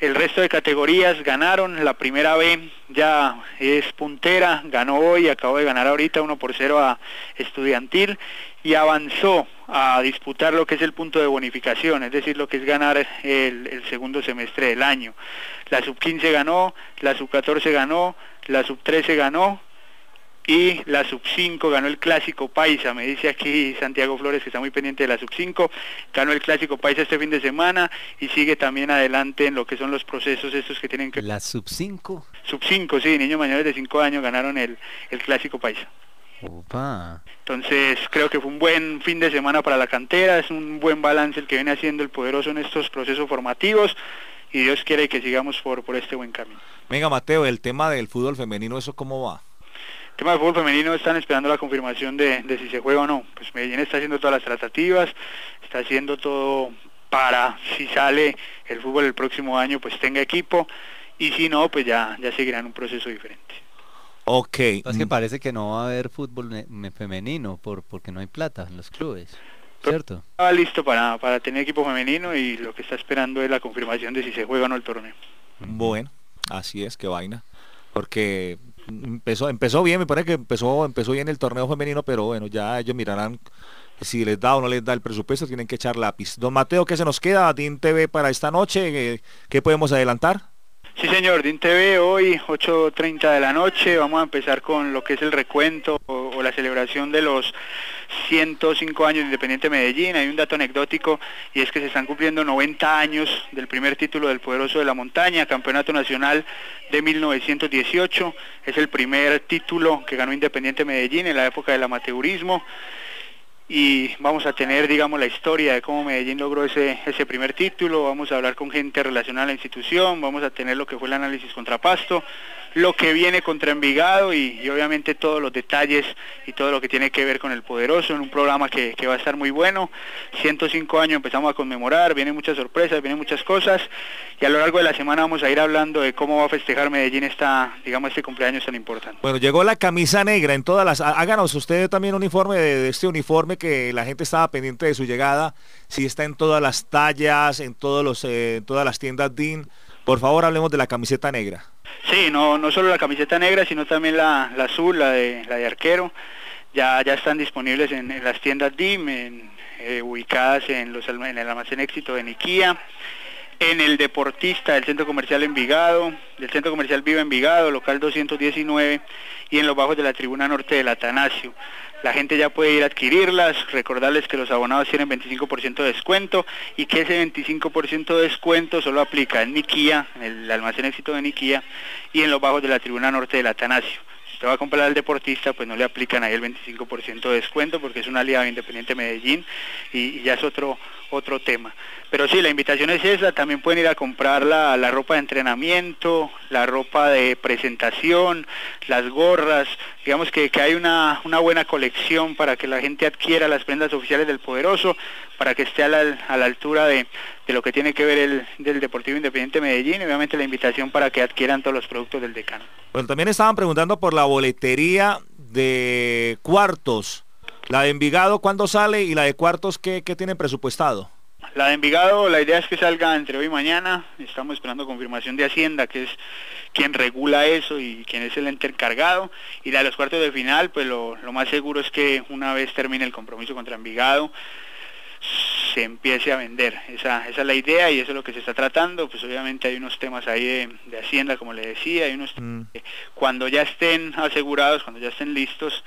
El resto de categorías ganaron, la primera B ya es puntera, ganó hoy, acabó de ganar ahorita 1 por 0 a Estudiantil y avanzó a disputar lo que es el punto de bonificación, es decir, lo que es ganar el, el segundo semestre del año. La sub 15 ganó, la sub 14 ganó, la sub 13 ganó, y la sub 5 ganó el clásico Paisa, me dice aquí Santiago Flores que está muy pendiente de la sub 5, ganó el clásico Paisa este fin de semana y sigue también adelante en lo que son los procesos estos que tienen que... La sub 5. Sub 5, sí, niños mayores de 5 años ganaron el, el clásico Paisa. Opa. Entonces creo que fue un buen fin de semana para la cantera, es un buen balance el que viene haciendo el poderoso en estos procesos formativos y Dios quiere que sigamos por, por este buen camino. Venga, Mateo, el tema del fútbol femenino, ¿eso cómo va? El tema del fútbol femenino están esperando la confirmación de, de si se juega o no. Pues Medellín está haciendo todas las tratativas, está haciendo todo para si sale el fútbol el próximo año pues tenga equipo y si no pues ya, ya seguirán un proceso diferente. Ok. Es que parece que no va a haber fútbol femenino por, porque no hay plata en los clubes. ¿Cierto? Estaba listo para, para tener equipo femenino y lo que está esperando es la confirmación de si se juega o no el torneo. Bueno, así es, qué vaina. Porque empezó, empezó bien, me parece que empezó, empezó bien el torneo femenino, pero bueno, ya ellos mirarán si les da o no les da el presupuesto, tienen que echar lápiz. Don Mateo, ¿qué se nos queda? DIN TV para esta noche, ¿qué, qué podemos adelantar? Sí, señor, DIN TV hoy 8.30 de la noche. Vamos a empezar con lo que es el recuento o, la celebración de los 105 años de Independiente Medellín. Hay un dato anecdótico y es que se están cumpliendo 90 años del primer título del Poderoso de la Montaña, Campeonato Nacional de 1918. Es el primer título que ganó Independiente Medellín en la época del amateurismo y vamos a tener, digamos, la historia de cómo Medellín logró ese, ese primer título, vamos a hablar con gente relacionada a la institución, vamos a tener lo que fue el análisis contra Pasto, lo que viene contra Envigado y, obviamente todos los detalles y todo lo que tiene que ver con el Poderoso en un programa que, va a estar muy bueno. 105 años empezamos a conmemorar, vienen muchas sorpresas, vienen muchas cosas y a lo largo de la semana vamos a ir hablando de cómo va a festejar Medellín esta, digamos, este cumpleaños tan importante. Bueno, llegó la camisa negra en todas las... há- Háganos usted también un informe de, de este uniforme que la gente estaba pendiente de su llegada, si está en todas las tallas, en todos los, eh, en todas las tiendas DIN. Por favor, hablemos de la camiseta negra. Sí, no, no solo la camiseta negra, sino también la, azul, la de, arquero. ya, ya están disponibles en, las tiendas DIM, eh, ubicadas en, en el almacén éxito de Niquía, en el Deportista del Centro Comercial Envigado, del Centro Comercial Viva Envigado, local 219, y en los bajos de la Tribuna Norte del Atanasio. La gente ya puede ir a adquirirlas, recordarles que los abonados tienen 25% de descuento y que ese 25% de descuento solo aplica en Niquía, en el almacén éxito de Niquía, y en los bajos de la Tribuna Norte del Atanasio. Usted va a comprar al deportista, pues no le aplican ahí el 25% de descuento porque es una aliado Independiente Medellín y, y ya es otro, otro tema. Pero sí, la invitación es esa, también pueden ir a comprar la, la ropa de entrenamiento, la ropa de presentación, las gorras, digamos que, que hay una, una buena colección para que la gente adquiera las prendas oficiales del Poderoso, para que esté a la, a la altura de, de lo que tiene que ver el del Deportivo Independiente Medellín y obviamente la invitación para que adquieran todos los productos del decano. Bueno, también estaban preguntando por la boletería de cuartos. La de Envigado, ¿cuándo sale? Y la de cuartos, ¿qué, qué tienen presupuestado? La de Envigado, la idea es que salga entre hoy y mañana. Estamos esperando confirmación de Hacienda, que es quien regula eso y quien es el ente encargado. Y la de los cuartos de final, pues lo, lo más seguro es que una vez termine el compromiso contra Envigado, se empiece a vender. Esa, esa es la idea y eso es lo que se está tratando. Pues obviamente hay unos temas ahí de, de Hacienda, como le decía, hay unos que cuando ya estén asegurados, cuando ya estén listos,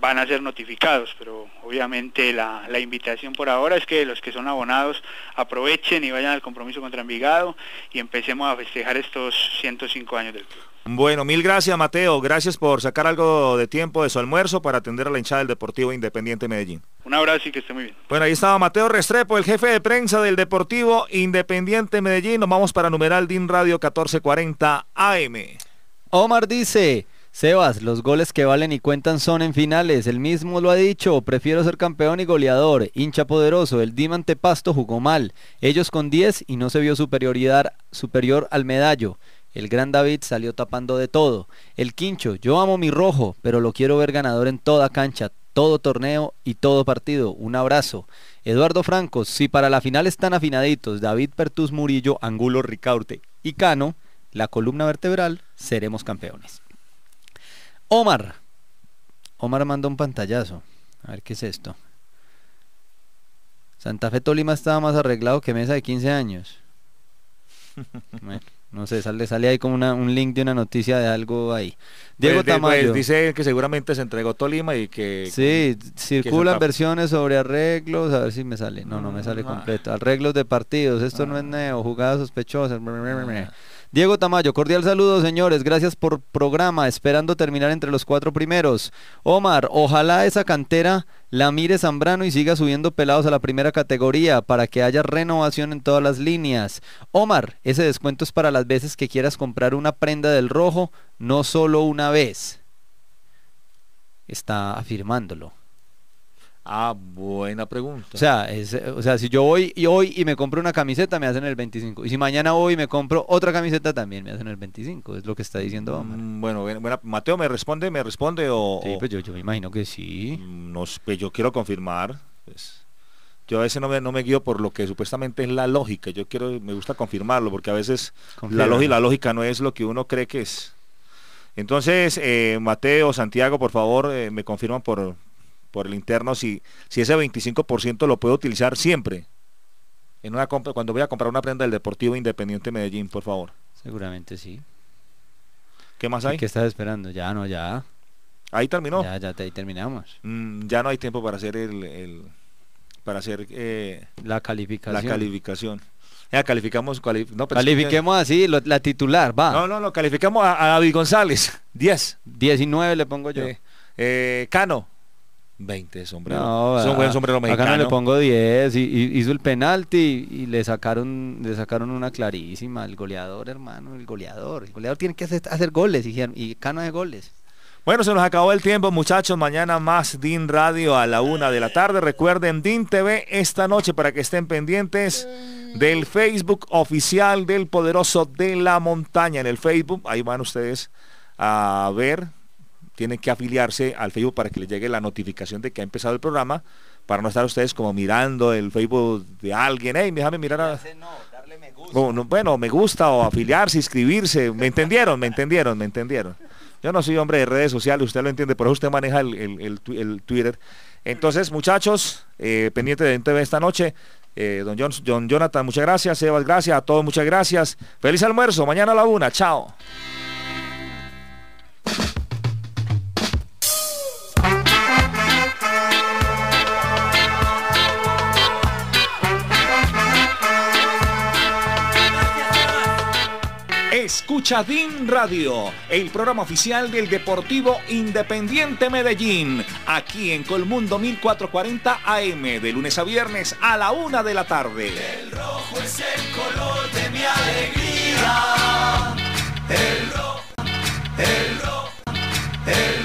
van a ser notificados, pero obviamente la, la invitación por ahora es que los que son abonados aprovechen y vayan al compromiso contra Envigado y empecemos a festejar estos 105 años del club. Bueno, mil gracias Mateo, gracias por sacar algo de tiempo de su almuerzo para atender a la hinchada del Deportivo Independiente Medellín. Un abrazo y que esté muy bien. Bueno, ahí estaba Mateo Restrepo, el jefe de prensa del Deportivo Independiente Medellín. Nos vamos para numeral DIN Radio 1440 AM. Omar dice, Sebas, los goles que valen y cuentan son en finales. El mismo lo ha dicho, prefiero ser campeón y goleador. Hincha poderoso, el Dim Pasto jugó mal. Ellos con 10 y no se vio superioridad superior al medallo. El gran David salió tapando de todo. El quincho, yo amo mi rojo, pero lo quiero ver ganador en toda cancha, todo torneo y todo partido. Un abrazo. Eduardo Franco, si para la final están afinaditos David Pertus Murillo, Angulo Ricaurte y Cano, la columna vertebral, seremos campeones. Omar. Omar mandó un pantallazo. A ver qué es esto. Santa Fe Tolima estaba más arreglado que mesa de 15 años. <laughs> Bueno, no sé, sale, sale ahí como una- un link de una noticia de algo ahí. Diego Pues, de- pues, Tamayo. dice que seguramente se entregó Tolima y que... Sí, circulan versiones sobre arreglos, a ver si me sale. No, no me sale Ah. completo. Arreglos de partidos, esto no es neo, jugadas sospechosas. Diego Tamayo, cordial saludo señores, gracias por programa, esperando terminar entre los cuatro primeros. Omar, ojalá esa cantera la mire Zambrano y siga subiendo pelados a la primera categoría para que haya renovación en todas las líneas. Omar, ese descuento es para las veces que quieras comprar una prenda del rojo, no solo una vez. Está afirmándolo. Ah, buena pregunta. O sea, es, o sea, si yo voy y hoy y me compro una camiseta, me hacen el 25. Y si mañana voy y me compro otra camiseta, también me hacen el 25. Es lo que está diciendo Omar. Mm, Bueno, buena- Mateo, ¿me responde? ¿Me responde o...? Sí, pues yo, yo me imagino que sí. No, sé, pues yo quiero confirmar. pues, yo a veces no me, no me guío por lo que supuestamente es la lógica. Yo quiero, me gusta confirmarlo porque a veces la, lógica, la lógica no es lo que uno cree que es. Entonces, eh, Mateo, Santiago, por favor, eh, me confirman por, por el interno si, si ese 25% lo puedo utilizar siempre. En una compra, cuando voy a comprar una prenda del Deportivo Independiente Medellín, por favor. Seguramente sí. ¿Qué más ¿Y hay? ¿Qué estás esperando? Ya, no, ya. Ahí terminó. Ya, ya te- ahí terminamos. Mm, ya no hay tiempo para hacer el, el- para hacer eh, La calificación. la calificación. Ya calificamos, cali- no, pero es que- Califiquemos así, lo- la titular, va. No, no, no, calificamos a, a David González, 10. 19 le pongo yo. Eh, eh, Cano, 20 sombrero. No, es un buen sombrero acá mexicano. no le pongo 10 y, y- hizo el penalti y, y le sacaron le sacaron una clarísima el goleador hermano el goleador el goleador tiene que hacer, hacer goles dijeron, y Cano de goles Bueno, se nos acabó el tiempo, muchachos. Mañana más DIN Radio a la una de la tarde. Recuerden DIN TV esta noche para que estén pendientes del Facebook oficial del Poderoso de la Montaña. En el Facebook, ahí van ustedes a ver. Tienen que afiliarse al Facebook para que les llegue la notificación de que ha empezado el programa. Para no estar ustedes como mirando el Facebook de alguien. Hey, déjame mirar a... O, no, bueno, me gusta o afiliarse, inscribirse. ¿Me entendieron? ¿Me entendieron? ¿Me entendieron? Yo no soy hombre de redes sociales, usted lo entiende, por eso usted maneja el, el- el tu- el Twitter. Entonces, muchachos, eh, pendiente de TV esta noche. Eh, don, John, John Jonathan, muchas gracias. Sebas, gracias. A todos, muchas gracias. Feliz almuerzo. Mañana a la una. Chao. Escucha DIN Radio, el programa oficial del Deportivo Independiente Medellín, aquí en Colmundo 1440 AM, de lunes a viernes a la una de la tarde. El rojo es el color de mi alegría. El rojo, el rojo, el rojo.